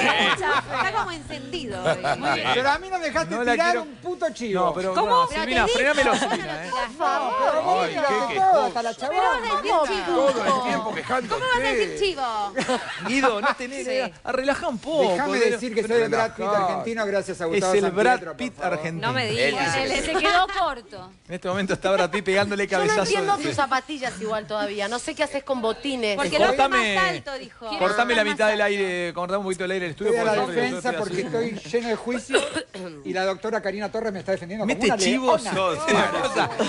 Speaker 3: Está como encendido. hoy. Muy bien.
Speaker 2: Pero a mí no dejaste
Speaker 1: No
Speaker 2: tirar
Speaker 1: quiero-
Speaker 2: un puto chivo.
Speaker 1: No, pero
Speaker 3: ¿Cómo?
Speaker 1: no,
Speaker 3: Pero
Speaker 1: Silvina. Silvina, eh.
Speaker 2: Por favor,
Speaker 4: Ay,
Speaker 2: tírate
Speaker 4: qué
Speaker 2: todo, hasta la
Speaker 3: Pero vos
Speaker 2: chabona.
Speaker 3: decís chivo.
Speaker 4: Todo el tiempo quejándote.
Speaker 3: ¿Cómo vas a decir chivo?
Speaker 1: Guido, no tenés idea. A relajar un poco.
Speaker 2: Déjame
Speaker 1: pero-
Speaker 2: decir que
Speaker 1: pero
Speaker 2: soy el Brad Pitt argentino gracias a
Speaker 1: Es
Speaker 2: Gustavo
Speaker 1: el
Speaker 2: San
Speaker 1: Brad Pitt argentino.
Speaker 12: No me digas.
Speaker 3: Se, quedó corto.
Speaker 1: En este momento está Brad Pitt pegándole
Speaker 5: Yo no
Speaker 1: cabezazo.
Speaker 5: entiendo tus zapatillas igual todavía. No sé qué haces con botines.
Speaker 3: Porque lo más alto, dijo.
Speaker 1: Cortame la mitad del aire, cortame un poquito el aire del estudio.
Speaker 2: Estoy a la defensa porque estoy lleno de juicio y la doctora Karina Torres me está defendiendo como
Speaker 1: Mete
Speaker 2: una
Speaker 1: chivos.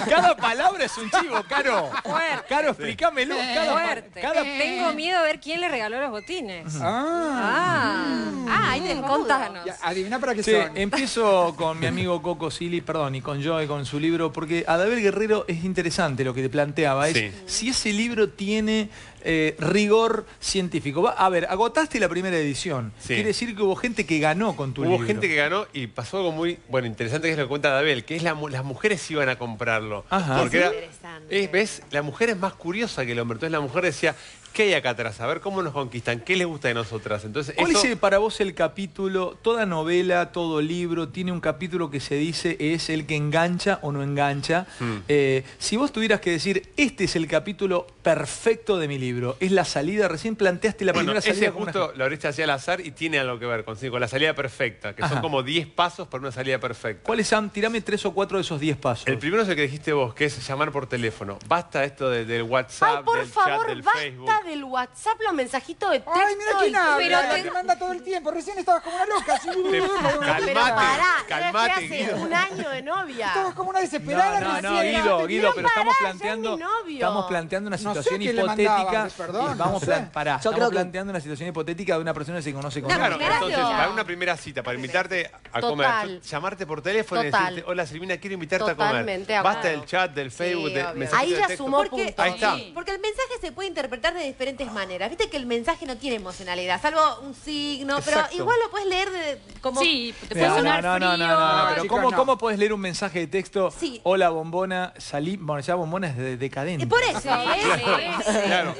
Speaker 1: Cada palabra es un chivo, Caro.
Speaker 12: Fuerte.
Speaker 1: Caro, explícamelo. Cada,
Speaker 12: Fuerte.
Speaker 1: cada-
Speaker 12: Tengo miedo a ver quién le regaló los botines.
Speaker 2: Ah.
Speaker 12: Ah,
Speaker 3: Ah, ahí te
Speaker 12: contanos.
Speaker 2: Ya, Adivina para qué
Speaker 1: Sí,
Speaker 2: son.
Speaker 1: empiezo con mi amigo Coco Silly, perdón, y con Joe, con su libro, porque Adabel Guerrero es interesante lo que te planteaba. Es
Speaker 9: Sí.
Speaker 1: si ese libro tiene eh, rigor científico. Va- a ver, agotaste la primera edición.
Speaker 9: Sí.
Speaker 1: Quiere decir que hubo gente que ganó con tu
Speaker 9: Hubo
Speaker 1: libro.
Speaker 9: gente que ganó y pasó algo muy bueno, interesante que es lo que cuenta Dabel, que es la las mujeres iban a comprarlo.
Speaker 1: Ajá.
Speaker 9: Porque
Speaker 1: ¿Sí?
Speaker 9: era,
Speaker 3: Interesante.
Speaker 9: es, ves, la mujer es más curiosa que el hombre. Entonces la mujer decía, ¿Qué hay acá atrás? A ver cómo nos conquistan, qué les gusta de nosotras. Entonces,
Speaker 1: ¿Cuál
Speaker 9: eso-
Speaker 1: es el- para vos el capítulo, toda novela, todo libro, tiene un capítulo que se dice es el que engancha o no engancha?
Speaker 9: Hmm.
Speaker 1: Eh, si vos tuvieras que decir, este es el capítulo perfecto de mi libro, es la salida, recién planteaste la
Speaker 9: Bueno,
Speaker 1: primera
Speaker 9: ese
Speaker 1: salida. como una-
Speaker 9: justo lo abriste hacia al azar y tiene algo que ver con, sí, con la salida perfecta, que
Speaker 1: Ajá.
Speaker 9: son como 10 pasos para una salida perfecta.
Speaker 1: ¿Cuáles son? Tirame tres o cuatro de esos 10 pasos.
Speaker 9: El primero es el que dijiste vos, que es llamar por teléfono. Basta esto de- del WhatsApp,
Speaker 5: Ay, por
Speaker 9: del
Speaker 5: favor,
Speaker 9: chat, del
Speaker 5: basta
Speaker 9: Facebook.
Speaker 5: Del WhatsApp, los mensajitos de texto.
Speaker 2: Ay, mira quién habla,
Speaker 5: pero
Speaker 2: la
Speaker 5: te-
Speaker 2: que manda todo el tiempo. Recién estabas como una loca. así,
Speaker 5: Pero
Speaker 9: Calmate,
Speaker 5: pará,
Speaker 9: calmate,
Speaker 5: hace
Speaker 9: Guido.
Speaker 5: un año de novia.
Speaker 2: Estabas como una desesperada.
Speaker 1: No, no,
Speaker 2: recién.
Speaker 1: Guido, Guido, pero estamos planteando, estamos planteando una
Speaker 2: No sé
Speaker 1: situación hipotética.
Speaker 2: mandabas, perdón,
Speaker 1: vamos
Speaker 2: no
Speaker 1: plan-
Speaker 2: sé.
Speaker 1: pará,
Speaker 14: Yo
Speaker 1: estamos
Speaker 14: que-
Speaker 1: planteando una situación hipotética de una persona que se conoce con
Speaker 5: No.
Speaker 9: Claro, entonces, para una primera cita, para invitarte a
Speaker 5: Total.
Speaker 9: comer, llamarte por teléfono y decirte, hola Silvina, quiero invitarte
Speaker 5: Totalmente
Speaker 9: a comer. Basta del chat, del Facebook,
Speaker 5: Sí,
Speaker 9: de
Speaker 5: obvio.
Speaker 9: mensajitos
Speaker 5: Ahí ya sumó
Speaker 3: Porque.
Speaker 9: Ahí está.
Speaker 3: Porque el mensaje se puede interpretar de diferentes maneras. Viste que el mensaje no tiene emocionalidad, salvo un signo,
Speaker 9: Exacto.
Speaker 3: pero igual lo puedes leer de, como...
Speaker 15: Sí, te
Speaker 1: No,
Speaker 15: puede sonar
Speaker 1: no, no, no,
Speaker 15: frío.
Speaker 1: no, no, pero
Speaker 2: chicos,
Speaker 1: ¿cómo,
Speaker 2: no.
Speaker 1: ¿cómo podés leer un mensaje de texto?
Speaker 3: Sí.
Speaker 1: Hola, bombona, salí. Bueno, ya bombona es de- decadente.
Speaker 3: Por eso, ¿ves?
Speaker 9: Claro.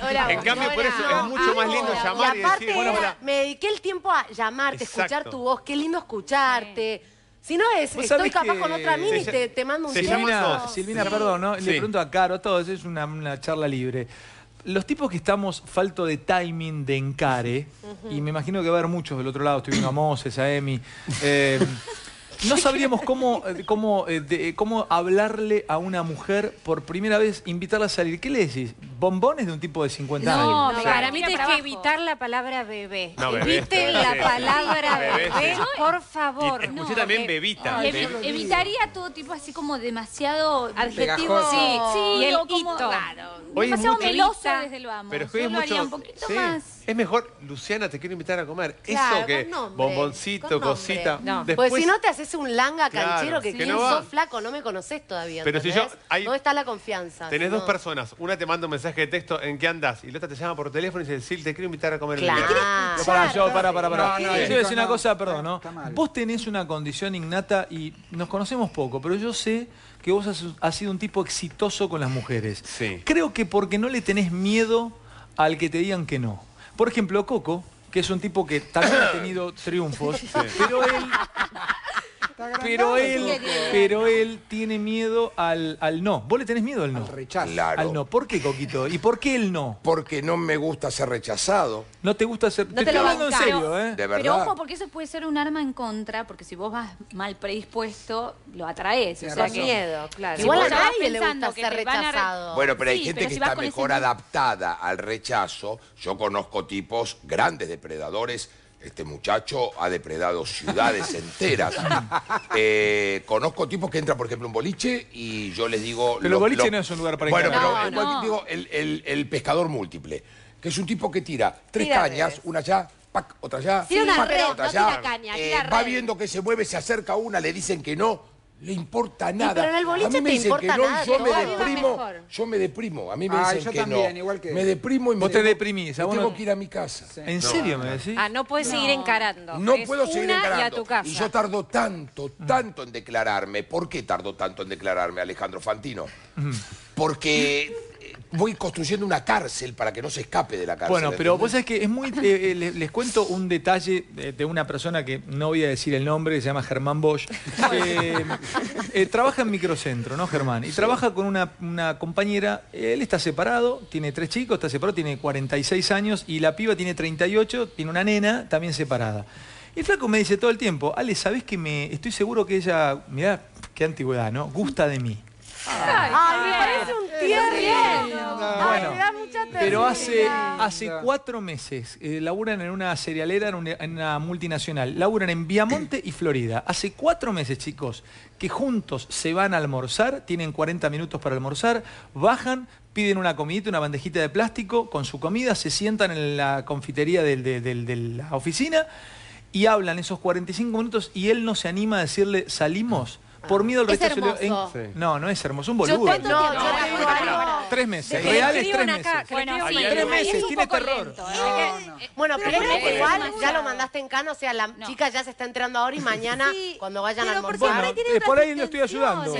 Speaker 3: Le hola,
Speaker 9: En cambio, por eso es mucho más lindo
Speaker 3: Hola,
Speaker 9: llamar
Speaker 5: y
Speaker 9: y
Speaker 5: aparte,
Speaker 9: decir, bueno, hola.
Speaker 5: me dediqué el tiempo a llamarte,
Speaker 9: Exacto.
Speaker 5: escuchar tu voz. Qué lindo escucharte. Si no es, estoy capaz con otra mina y te, te mando un.
Speaker 1: Silvina, Silvina, perdón, ¿no? Le
Speaker 9: Sí.
Speaker 1: pregunto a Caro, a todos, es una, una charla libre. Los tipos que estamos falto de timing, de encare, y me imagino que va a haber muchos del otro lado, estoy viendo a Moses, a Emi, eh, no sabríamos cómo, eh, cómo, eh, de- cómo hablarle a una mujer por primera vez, invitarla a salir. ¿Qué le decís? ¿Bombones de un tipo de 50
Speaker 12: No,
Speaker 1: años?
Speaker 12: para mí tienes que evitar la palabra bebé.
Speaker 9: No, bebé,
Speaker 12: Eviten
Speaker 9: bebé,
Speaker 12: la palabra
Speaker 9: Bebé,
Speaker 12: por favor.
Speaker 9: Y escuché
Speaker 12: No,
Speaker 9: también
Speaker 12: porque-
Speaker 9: bebita. Bebé.
Speaker 15: evitaría todo tipo así como demasiado
Speaker 3: Adjetivo.
Speaker 12: Sí,
Speaker 15: Sí,
Speaker 12: y el
Speaker 15: como-
Speaker 12: hito.
Speaker 9: Hoy es
Speaker 15: demasiado
Speaker 9: mucho-
Speaker 15: meloso desde el vamos.
Speaker 9: Pero
Speaker 15: Yo
Speaker 9: hoy es
Speaker 15: lo haría
Speaker 9: mucho.
Speaker 15: un poquito
Speaker 9: sí.
Speaker 15: más.
Speaker 9: Es mejor, Luciana, te quiero invitar a comer.
Speaker 3: Claro,
Speaker 9: Eso que
Speaker 3: nombre,
Speaker 9: bomboncito, cosita.
Speaker 5: No,
Speaker 9: Después,
Speaker 5: porque si no te haces un langa
Speaker 9: Claro,
Speaker 5: canchero que
Speaker 9: sí.
Speaker 5: quién
Speaker 9: Que no va.
Speaker 5: sos flaco, no me conoces todavía.
Speaker 9: Pero si yo- hay-
Speaker 5: ¿Dónde está la confianza?
Speaker 9: tenés
Speaker 5: Si
Speaker 9: dos
Speaker 5: no-
Speaker 9: personas. Una te manda un mensaje de texto en qué andas y la otra te llama por teléfono y dice, Sil, te quiero invitar a comer. el
Speaker 5: Claro.
Speaker 9: día".
Speaker 1: Yo, pará, yo, pará, pará, pará.
Speaker 2: No, no,
Speaker 1: Yo te voy a
Speaker 2: chicos,
Speaker 1: decir una
Speaker 2: no.
Speaker 1: cosa, perdón, ¿no? Vos tenés una condición innata y nos conocemos poco, pero yo sé que vos has, has sido un tipo exitoso con las mujeres.
Speaker 9: Sí.
Speaker 1: Creo que porque no le tenés miedo al que te digan que no. Por ejemplo, Coco, que es un tipo que también ha tenido triunfos, pero él pero él, pero él tiene miedo al, al no. ¿Vos le tenés miedo al no? Al
Speaker 2: rechazo.
Speaker 4: Claro.
Speaker 1: Al no. ¿Por qué, Coquito? ¿Y por qué el no?
Speaker 4: Porque no me gusta ser rechazado.
Speaker 1: No te gusta ser...
Speaker 3: No
Speaker 1: te
Speaker 3: te
Speaker 1: estoy
Speaker 3: lo
Speaker 1: hablando en serio, ¿eh?
Speaker 4: De
Speaker 15: Pero
Speaker 4: verdad.
Speaker 15: ojo, porque eso puede ser un arma en contra, porque si vos vas mal predispuesto, lo atraes. O sea que,
Speaker 5: miedo, claro. Igual
Speaker 15: vos
Speaker 5: a nadie le gusta
Speaker 15: que
Speaker 5: ser rechazado.
Speaker 4: Bueno, pero hay
Speaker 15: Sí,
Speaker 4: gente
Speaker 15: pero
Speaker 4: que
Speaker 15: si
Speaker 4: está
Speaker 15: ese
Speaker 4: mejor adaptada al rechazo. Yo conozco tipos grandes depredadores. Este muchacho ha depredado ciudades enteras. Eh, conozco tipos que entran, por ejemplo, un boliche y yo les digo...
Speaker 1: Pero el boliche no es un lugar para
Speaker 4: Bueno,
Speaker 1: encarar.
Speaker 4: pero
Speaker 15: No,
Speaker 4: el
Speaker 15: no.
Speaker 4: boliche, digo, el, el- el pescador múltiple, que es un tipo que tira tres
Speaker 5: Tira
Speaker 4: cañas,
Speaker 5: redes.
Speaker 4: una allá, pac, otra allá,
Speaker 3: Tira una
Speaker 4: pac,
Speaker 3: red,
Speaker 4: otra
Speaker 3: no
Speaker 4: allá.
Speaker 3: tira caña,
Speaker 4: Eh, va viendo que se mueve, se acerca a una, le dicen que no. Le importa nada.
Speaker 5: pero en el boliche
Speaker 4: a mí me
Speaker 5: te
Speaker 4: dicen que
Speaker 5: importa
Speaker 4: no,
Speaker 5: nada,
Speaker 4: y yo
Speaker 5: todo
Speaker 4: me
Speaker 5: va
Speaker 4: deprimo.
Speaker 5: mejor.
Speaker 4: Yo me deprimo. A mí me
Speaker 2: Ay,
Speaker 4: dicen
Speaker 2: yo
Speaker 4: que
Speaker 2: también,
Speaker 4: no.
Speaker 2: igual que-
Speaker 4: Me deprimo y me
Speaker 1: Vos te
Speaker 4: tengo-
Speaker 1: deprimís,
Speaker 4: me
Speaker 1: a vos
Speaker 4: tengo
Speaker 1: no-
Speaker 4: que ir a mi casa.
Speaker 1: ¿En serio me decís?
Speaker 12: Ah, no puedes seguir encarando.
Speaker 4: No
Speaker 12: Es
Speaker 4: puedo seguir
Speaker 12: una
Speaker 4: encarando.
Speaker 12: y a tu casa.
Speaker 4: Y yo tardo tanto, tanto en declararme. ¿Por qué tardo tanto en declararme, Alejandro Fantino? Porque eh, voy construyendo una cárcel para que no se escape de la cárcel.
Speaker 1: Bueno, pero
Speaker 4: ¿entendés?
Speaker 1: vos sabés que es muy... eh, eh, les, les cuento un detalle de, de una persona que no voy a decir el nombre, que se llama Germán Bosch. Eh, eh, trabaja en microcentro, ¿no, Germán? Y trabaja con una, una compañera, él está separado, tiene tres chicos, está separado, tiene 46 años, y la piba tiene 38, tiene una nena también separada. Y el flaco me dice todo el tiempo, Ale, ¿sabés que me... Estoy seguro que ella, mirá, qué antigüedad, ¿no? Gusta de mí.
Speaker 5: Ay, me parece un tierno. Ay,
Speaker 1: Bueno,
Speaker 5: me da mucha
Speaker 1: Pero hace, hace cuatro meses eh, laburan en una cerealera, en una, en una multinacional. Laburan en Viamonte y Florida. Hace cuatro meses, chicos, que juntos se van a almorzar, tienen 40 minutos para almorzar, bajan, piden una comidita, una bandejita de plástico con su comida, se sientan en la confitería del- de, del- de la oficina y hablan esos 45 minutos y él no se anima a decirle, salimos. Por miedo al rechazo. en- No, no es hermoso, un boludo.
Speaker 5: no.
Speaker 1: Tres meses, reales tres meses.
Speaker 12: mail.
Speaker 1: tres
Speaker 12: Es
Speaker 1: meses, tiene terror.
Speaker 12: ¿eh?
Speaker 5: Bueno,
Speaker 12: Pero
Speaker 5: igual ya lo mandaste en cana, o sea, la chica ya se está entrando ahora y mañana cuando vayan a
Speaker 3: pero porque
Speaker 5: almorzar.
Speaker 1: Eh, por ahí lo estoy ayudando.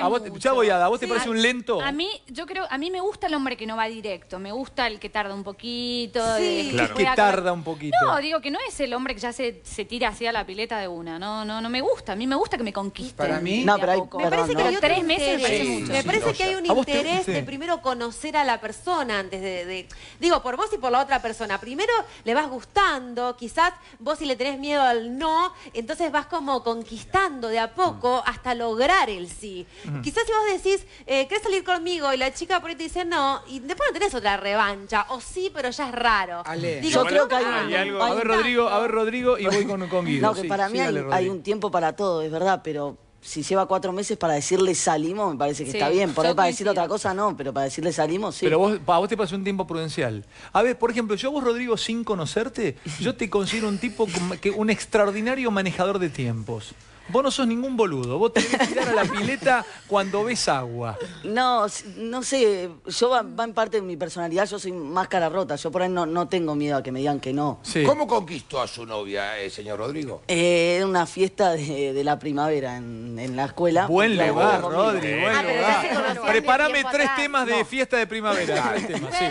Speaker 1: A vos, ya voy a ¿a vos te parece un lento?
Speaker 15: A mí, yo creo, a mí me gusta el hombre que no va directo, me gusta el que tarda un poquito.
Speaker 1: Sí. Claro.
Speaker 15: juega
Speaker 1: Que
Speaker 15: con-
Speaker 1: tarda un poquito.
Speaker 15: No, digo que no es el hombre que ya se, se tira hacia la pileta de una, no, no, no me gusta, a mí me gusta que me conquisten.
Speaker 2: Para mí-
Speaker 14: No, pero hay-.
Speaker 3: Me parece que
Speaker 14: ¿no?
Speaker 3: hay
Speaker 15: Tres meses me parece mucho.
Speaker 3: Me
Speaker 4: Sí,
Speaker 3: parece
Speaker 4: no,
Speaker 3: que hay un
Speaker 1: ¿A vos te-
Speaker 3: interés de primero conocer a la persona antes de, de- Digo, por vos y por la otra persona. Primero le vas gustando, quizás vos si le tenés miedo al no, entonces vas como conquistando de a poco hasta lograr el sí. Quizás si vos decís, eh, ¿querés salir conmigo? Y la chica por ahí te dice no, y después no tenés otra revancha. O sí, pero ya es raro.
Speaker 2: Ale.
Speaker 14: Yo creo que hay,
Speaker 9: algo-
Speaker 1: A ver, Rodrigo, a ver, Rodrigo, y voy con, con Guido.
Speaker 14: No, que
Speaker 1: sí,
Speaker 14: para mí hay, hay un tiempo para todo, es verdad, pero si lleva cuatro meses para decirle salimos, me parece que
Speaker 15: Sí,
Speaker 14: está bien. Por ahí para decir
Speaker 15: coincido.
Speaker 14: otra cosa, no, pero para decirle salimos, sí.
Speaker 1: Pero vos, pa, vos te parece un tiempo prudencial. A ver, por ejemplo, yo vos, Rodrigo, sin conocerte, yo te considero un tipo que un extraordinario manejador de tiempos. Vos no sos ningún boludo. Vos tenés que tirar a la pileta cuando ves agua.
Speaker 14: No, no sé, yo va, va en parte de mi personalidad, yo soy más cara rota, yo por ahí no, no tengo miedo a que me digan que no.
Speaker 1: Sí.
Speaker 4: ¿Cómo conquistó a su novia, eh, señor Rodrigo?
Speaker 14: Eh, Era una fiesta de, de la primavera en, en la escuela.
Speaker 1: Buen lugar,
Speaker 14: conmigo.
Speaker 1: Rodri, buen
Speaker 5: Ah,
Speaker 1: lugar. Prepárame tres
Speaker 5: atrás.
Speaker 1: temas de fiesta de primavera. Tres temas, sí.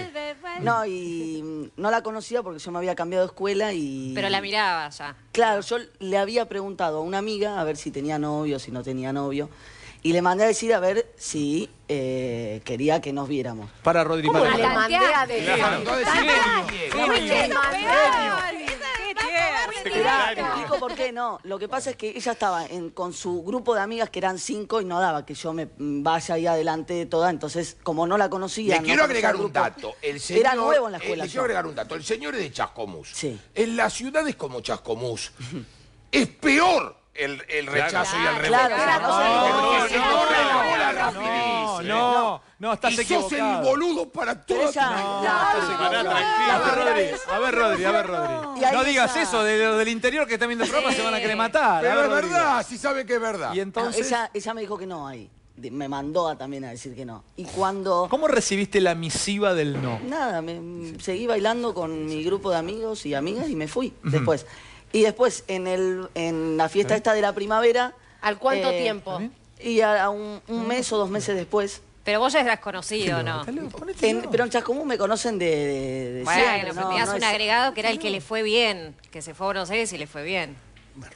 Speaker 14: No, y mm, no la conocía porque yo me había cambiado de escuela y...
Speaker 12: Pero la miraba ya.
Speaker 14: Claro, yo le había preguntado a una amiga a ver si tenía novio, si no tenía novio, y le mandé a decir a ver si eh, quería que nos viéramos.
Speaker 1: Para, Rodri,
Speaker 5: ¿Cómo
Speaker 1: para.
Speaker 5: le mandé a decir?
Speaker 14: Explico por qué no. Lo que pasa es que ella estaba en- con su grupo de amigas que eran cinco y no daba que yo me vaya ahí adelante de toda. Entonces, como no la conocía.
Speaker 4: Le
Speaker 14: no
Speaker 4: quiero agregar un
Speaker 14: grupo,
Speaker 4: dato. El señor,
Speaker 14: Era nuevo en la
Speaker 4: eh,
Speaker 14: escuela.
Speaker 4: le quiero agregar un dato. El señor es de Chascomús.
Speaker 14: Sí.
Speaker 4: En las ciudades como Chascomús es peor el, el rechazo y el
Speaker 14: Claro,
Speaker 4: rebote.
Speaker 14: claro, no se
Speaker 4: corre la bola
Speaker 1: No,
Speaker 4: rapidísimo.
Speaker 1: no, no, estás
Speaker 4: y sos el
Speaker 1: equivocado.
Speaker 4: boludo para todo.
Speaker 14: ella-
Speaker 1: No,
Speaker 14: Claro,
Speaker 1: estás
Speaker 14: no,
Speaker 1: equivocado.
Speaker 14: no,
Speaker 1: A ver,
Speaker 14: no,
Speaker 1: Rodri, a ver, Rodri, a ver, Rodri. No digas eso de lo del interior que están viendo el programa, se van a querer matar. A
Speaker 4: Pero
Speaker 1: ver,
Speaker 4: es verdad, si sabe que es verdad.
Speaker 1: Y
Speaker 14: No,
Speaker 1: entonces,
Speaker 14: ella, ella me dijo que no ahí. Me mandó a, también a decir que no. Y cuando...
Speaker 1: ¿cómo recibiste la misiva del no?
Speaker 14: Nada, me, m- seguí bailando con mi grupo de amigos y amigas y me fui después. Y después, en, el, en la fiesta esta de la primavera...
Speaker 5: ¿Al cuánto
Speaker 14: eh,
Speaker 5: tiempo?
Speaker 14: Y a, a un, un mes o dos meses después.
Speaker 12: Pero vos ya eras conocido, ¿no?
Speaker 14: En- pero en Chascomús me conocen de, de, de
Speaker 12: Bueno,
Speaker 14: siempre,
Speaker 12: pero
Speaker 14: no,
Speaker 12: tenías
Speaker 14: no
Speaker 12: un
Speaker 14: es-
Speaker 12: agregado que era el que le fue bien, que se fue a Buenos Aires y le fue bien.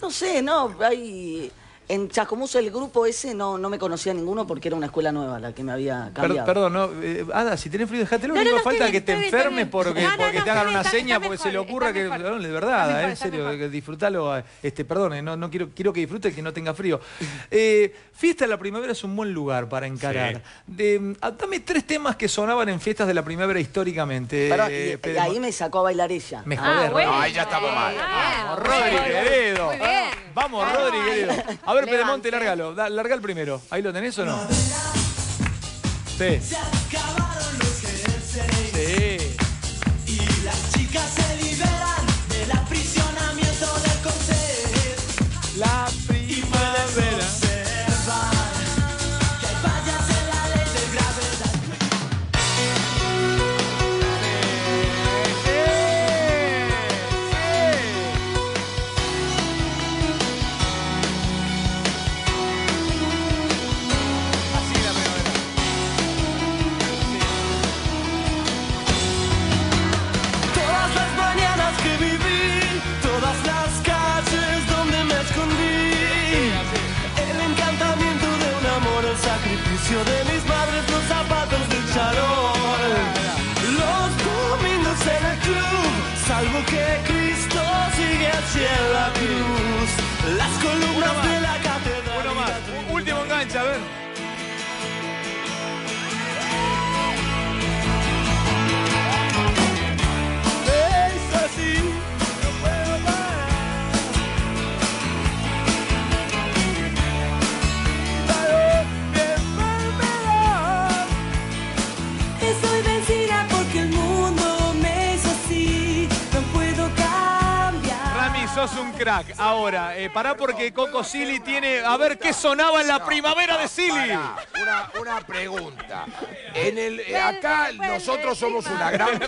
Speaker 14: No sé, no, hay... En Chascomús el grupo ese no, no me conocía ninguno porque era una escuela nueva la que me había
Speaker 1: Per-
Speaker 14: cambiado.
Speaker 1: perdón, no, eh, Ada, si tenés frío, dejate. Lo
Speaker 3: No,
Speaker 1: único
Speaker 3: no,
Speaker 1: falta que te enfermes porque,
Speaker 3: No, no,
Speaker 1: porque
Speaker 3: no,
Speaker 1: te hagan una seña
Speaker 3: está
Speaker 1: porque se le ocurra que.
Speaker 3: mejor.
Speaker 1: no, de verdad,
Speaker 3: mejor,
Speaker 1: en serio, disfrutalo. eh, Este, perdón, eh, no, no quiero, quiero que disfrute y que no tenga frío. Eh, fiesta de la primavera es un buen lugar para encarar. De, ah, dame tres temas que sonaban en fiestas de la primavera históricamente. Eh,
Speaker 14: y- ahí me sacó a bailar ella.
Speaker 1: Me
Speaker 12: Ah,
Speaker 1: jodés,
Speaker 12: bueno.
Speaker 4: No, ahí ya estamos mal.
Speaker 1: Vamos, Rodri. Vamos, Rodri. A ver. Pedemonte, lárgalo. Da- Larga el primero. ¿Ahí lo tenés o no? Sí. Sí.
Speaker 8: Y las chicas se liberan del aprisionamiento del.
Speaker 1: La sos un crack. Ahora, eh, pará porque Coco Silly tiene. A ver qué sonaba en la primavera de Silly.
Speaker 4: Una, una pregunta. En el, eh, acá nosotros somos una gran,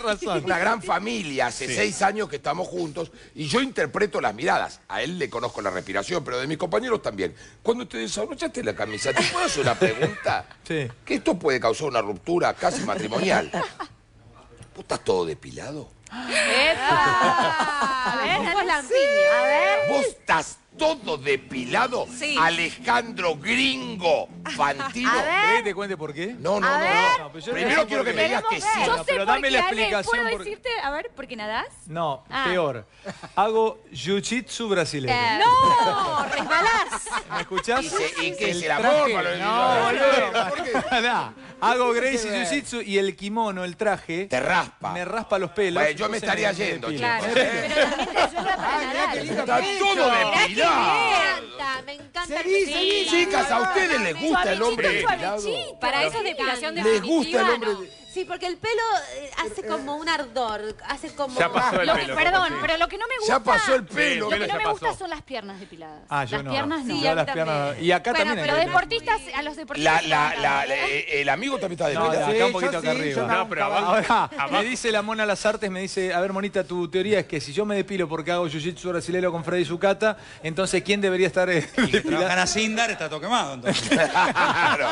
Speaker 4: una gran familia. Hace
Speaker 1: Sí.
Speaker 4: seis años que estamos juntos y yo interpreto las miradas. A él le conozco la respiración, pero de mis compañeros también. Cuando te desabrochaste la camisa, ¿te puedo hacer una pregunta?
Speaker 1: Sí.
Speaker 4: Que esto puede causar una ruptura casi matrimonial. ¿Vos estás todo depilado?
Speaker 3: A ver, lampiño.
Speaker 5: A ver.
Speaker 4: ¿Vos estás todo depilado?
Speaker 12: Sí.
Speaker 4: Alejandro Gringo Fantino.
Speaker 5: A ver.
Speaker 1: ¿Querés que te cuente por qué?
Speaker 4: No, no,
Speaker 5: A
Speaker 4: no,
Speaker 5: ver.
Speaker 4: no.
Speaker 1: No, pero yo no
Speaker 4: Primero
Speaker 1: sé
Speaker 4: quiero que me digas que sí.
Speaker 1: No,
Speaker 15: sé
Speaker 1: pero dame la explicación.
Speaker 15: ¿Puedo
Speaker 1: porque-
Speaker 15: decirte? A ver, ¿por qué nadás?
Speaker 1: No,
Speaker 15: Ah.
Speaker 1: peor. Hago jiu-jitsu brasileño.
Speaker 15: ¡No! ¡Resbalás!
Speaker 1: ¿Me escuchás?
Speaker 4: ¿Y, se- y qué es el
Speaker 1: traje-
Speaker 4: amor? para-
Speaker 1: No, boludo.
Speaker 4: ¿Por qué?
Speaker 1: Pará. Hago Gracie? Jiu-Jitsu y el kimono, el traje,
Speaker 4: Te raspa.
Speaker 1: me raspa los pelos.
Speaker 4: Bueno, yo me estaría yendo, chicos.
Speaker 12: Claro.
Speaker 15: Pero también te ayuda para
Speaker 2: Ay, mirá qué
Speaker 15: nadar.
Speaker 2: lindo
Speaker 4: Está todo depilado.
Speaker 3: Encanta, me encanta.
Speaker 2: Se
Speaker 3: que
Speaker 2: dice,
Speaker 3: se
Speaker 2: dice.
Speaker 3: diga.
Speaker 4: Chicas, ¿a ustedes les gusta el hombre
Speaker 15: Suavecito,
Speaker 4: depilado?
Speaker 15: suavecito.
Speaker 12: Para eso es depilación
Speaker 4: Les gusta el
Speaker 12: definitiva.
Speaker 4: hombre
Speaker 12: no.
Speaker 3: Sí, porque el pelo eh, hace como un ardor, hace como...
Speaker 9: Ya pasó el
Speaker 15: Lo que-
Speaker 9: pelo.
Speaker 15: perdón,
Speaker 9: sí.
Speaker 15: pero lo que no me gusta.
Speaker 4: Ya pasó el pelo.
Speaker 15: Lo que no
Speaker 9: ya
Speaker 15: me gusta
Speaker 9: pasó.
Speaker 15: son las piernas depiladas.
Speaker 1: Ah, yo
Speaker 15: las
Speaker 1: no.
Speaker 15: piernas no.
Speaker 3: Sí,
Speaker 1: Yo
Speaker 3: a mí
Speaker 1: las
Speaker 3: también.
Speaker 1: piernas- Y acá
Speaker 15: Bueno,
Speaker 1: también
Speaker 15: pero
Speaker 1: hay
Speaker 15: deportistas, a los deportistas.
Speaker 4: La, la,
Speaker 15: no,
Speaker 4: la,
Speaker 15: no.
Speaker 4: la- eh, el amigo también está
Speaker 1: No, de
Speaker 4: depilado.
Speaker 1: acá un poquito
Speaker 2: yo
Speaker 1: acá
Speaker 2: sí,
Speaker 1: arriba.
Speaker 2: yo
Speaker 9: No, pero abajo.
Speaker 1: Ahora,
Speaker 9: Abajo.
Speaker 1: me dice la Mona Las Artes, me dice, a ver, Monita, tu teoría es que si yo me depilo porque hago jiu-jitsu brasileño con Freddy Zucata, entonces ¿quién debería estar eh,
Speaker 11: Y que
Speaker 1: depilado?
Speaker 11: trabajan a Sindar está todo quemado, entonces.
Speaker 4: Claro,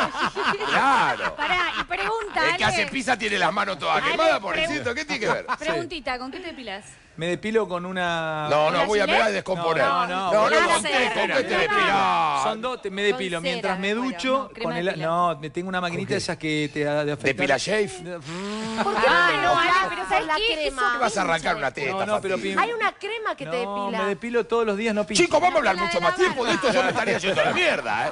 Speaker 4: claro.
Speaker 15: Pará, y pregunta.
Speaker 4: El que
Speaker 15: Ale,
Speaker 4: hace pizza tiene las manos todas
Speaker 15: Ale,
Speaker 4: quemadas, pobrecito. ¿Qué tiene que ver?
Speaker 15: Preguntita, ¿con qué te depilas?
Speaker 1: Me depilo con una...
Speaker 4: No, no,
Speaker 15: ¿Una
Speaker 4: voy a, me voy a descomponer.
Speaker 1: No,
Speaker 4: No,
Speaker 1: no,
Speaker 4: no, conté con que te depilás.
Speaker 1: Son dos, te- me depilo
Speaker 3: Con
Speaker 1: mientras me ducho
Speaker 15: No, crema
Speaker 1: con el... No, me tengo una maquinita de esas que te da de afeitar.
Speaker 4: ¿Depila shave?
Speaker 5: ¿Por qué
Speaker 15: Ah,
Speaker 5: no,
Speaker 15: no,
Speaker 5: Ale,
Speaker 15: Ale,
Speaker 5: pero ¿sabes
Speaker 15: ¿sabes
Speaker 5: la
Speaker 15: qué?
Speaker 5: crema?
Speaker 4: Te vas a arrancar una teta,
Speaker 1: No, no, pero
Speaker 5: Hay una crema que te
Speaker 1: No,
Speaker 5: depila.
Speaker 1: me depilo todos los días, no pincho.
Speaker 4: Chicos, vamos a hablar mucho más tiempo de esto, yo me estaría yendo la mierda, ¿eh?